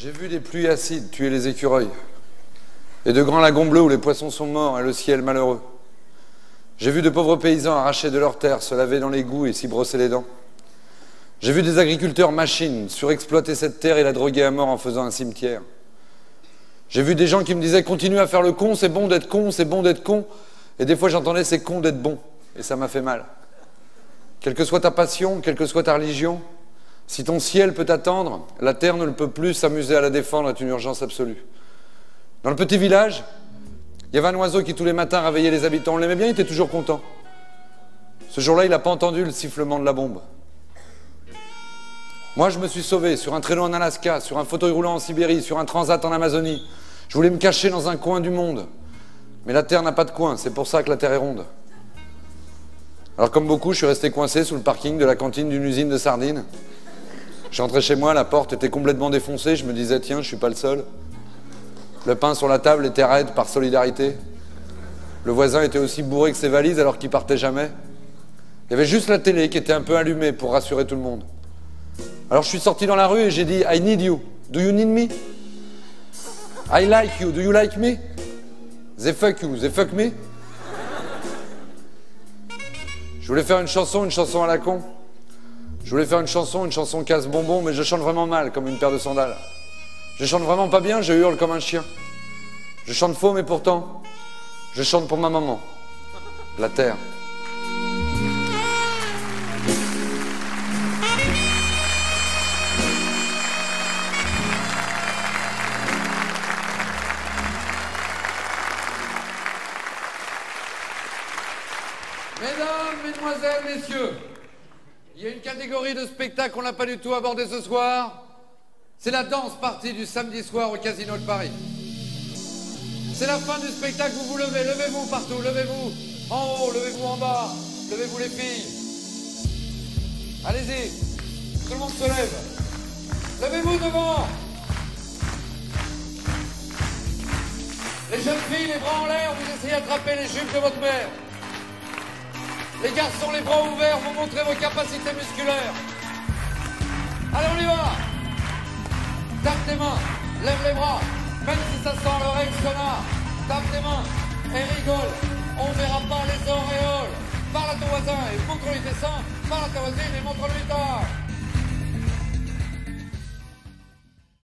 J'ai vu des pluies acides tuer les écureuils, et de grands lagons bleus où les poissons sont morts et le ciel malheureux. J'ai vu de pauvres paysans arracher de leurs terres, se laver dans l'égout et s'y brosser les dents. J'ai vu des agriculteurs machines surexploiter cette terre et la droguer à mort en faisant un cimetière. J'ai vu des gens qui me disaient continue à faire le con, c'est bon d'être con, c'est bon d'être con. Et des fois j'entendais c'est con d'être bon. Et ça m'a fait mal. Quelle que soit ta passion, quelle que soit ta religion, si ton ciel peut t'attendre, la terre ne le peut plus, s'amuser à la défendre est une urgence absolue. Dans le petit village, il y avait un oiseau qui tous les matins réveillait les habitants. On l'aimait bien, il était toujours content. Ce jour-là, il n'a pas entendu le sifflement de la bombe. Moi, je me suis sauvé sur un traîneau en Alaska, sur un fauteuil roulant en Sibérie, sur un transat en Amazonie. Je voulais me cacher dans un coin du monde. Mais la Terre n'a pas de coin, c'est pour ça que la Terre est ronde. Alors comme beaucoup, je suis resté coincé sous le parking de la cantine d'une usine de sardines. Je suis rentré chez moi, la porte était complètement défoncée, je me disais tiens, je suis pas le seul. Le pain sur la table était raide par solidarité. Le voisin était aussi bourré que ses valises alors qu'il partait jamais. Il y avait juste la télé qui était un peu allumée pour rassurer tout le monde. Alors je suis sorti dans la rue et j'ai dit I need you. Do you need me? I like you. Do you like me? They fuck you. They fuck me? Je voulais faire une chanson, une chanson à la con. Je voulais faire une chanson, une chanson casse-bonbon, mais je chante vraiment mal, comme une paire de sandales. Je chante vraiment pas bien, je hurle comme un chien. Je chante faux, mais pourtant, je chante pour ma maman, la terre. Mesdames, Mesdemoiselles, Messieurs, il y a une catégorie de spectacle qu'on n'a pas du tout abordé ce soir. C'est la danse partie du samedi soir au Casino de Paris. C'est la fin du spectacle, vous vous levez, levez-vous partout, levez-vous en haut, levez-vous en bas, levez-vous les filles. Allez-y, tout le monde se lève. Levez-vous devant. Les jeunes filles, les bras en l'air, vous essayez d'attraper les jupes de votre mère. Les garçons, les bras ouverts, vous montrez vos capacités musculaires. Allez, on y va Tape tes mains, lève les bras, même si ça sent le règle. Tape tes mains et rigole. On verra pas les auréoles. Parle à ton voisin et montre-lui tes seins. Parle à ta voisine et montre-lui ta...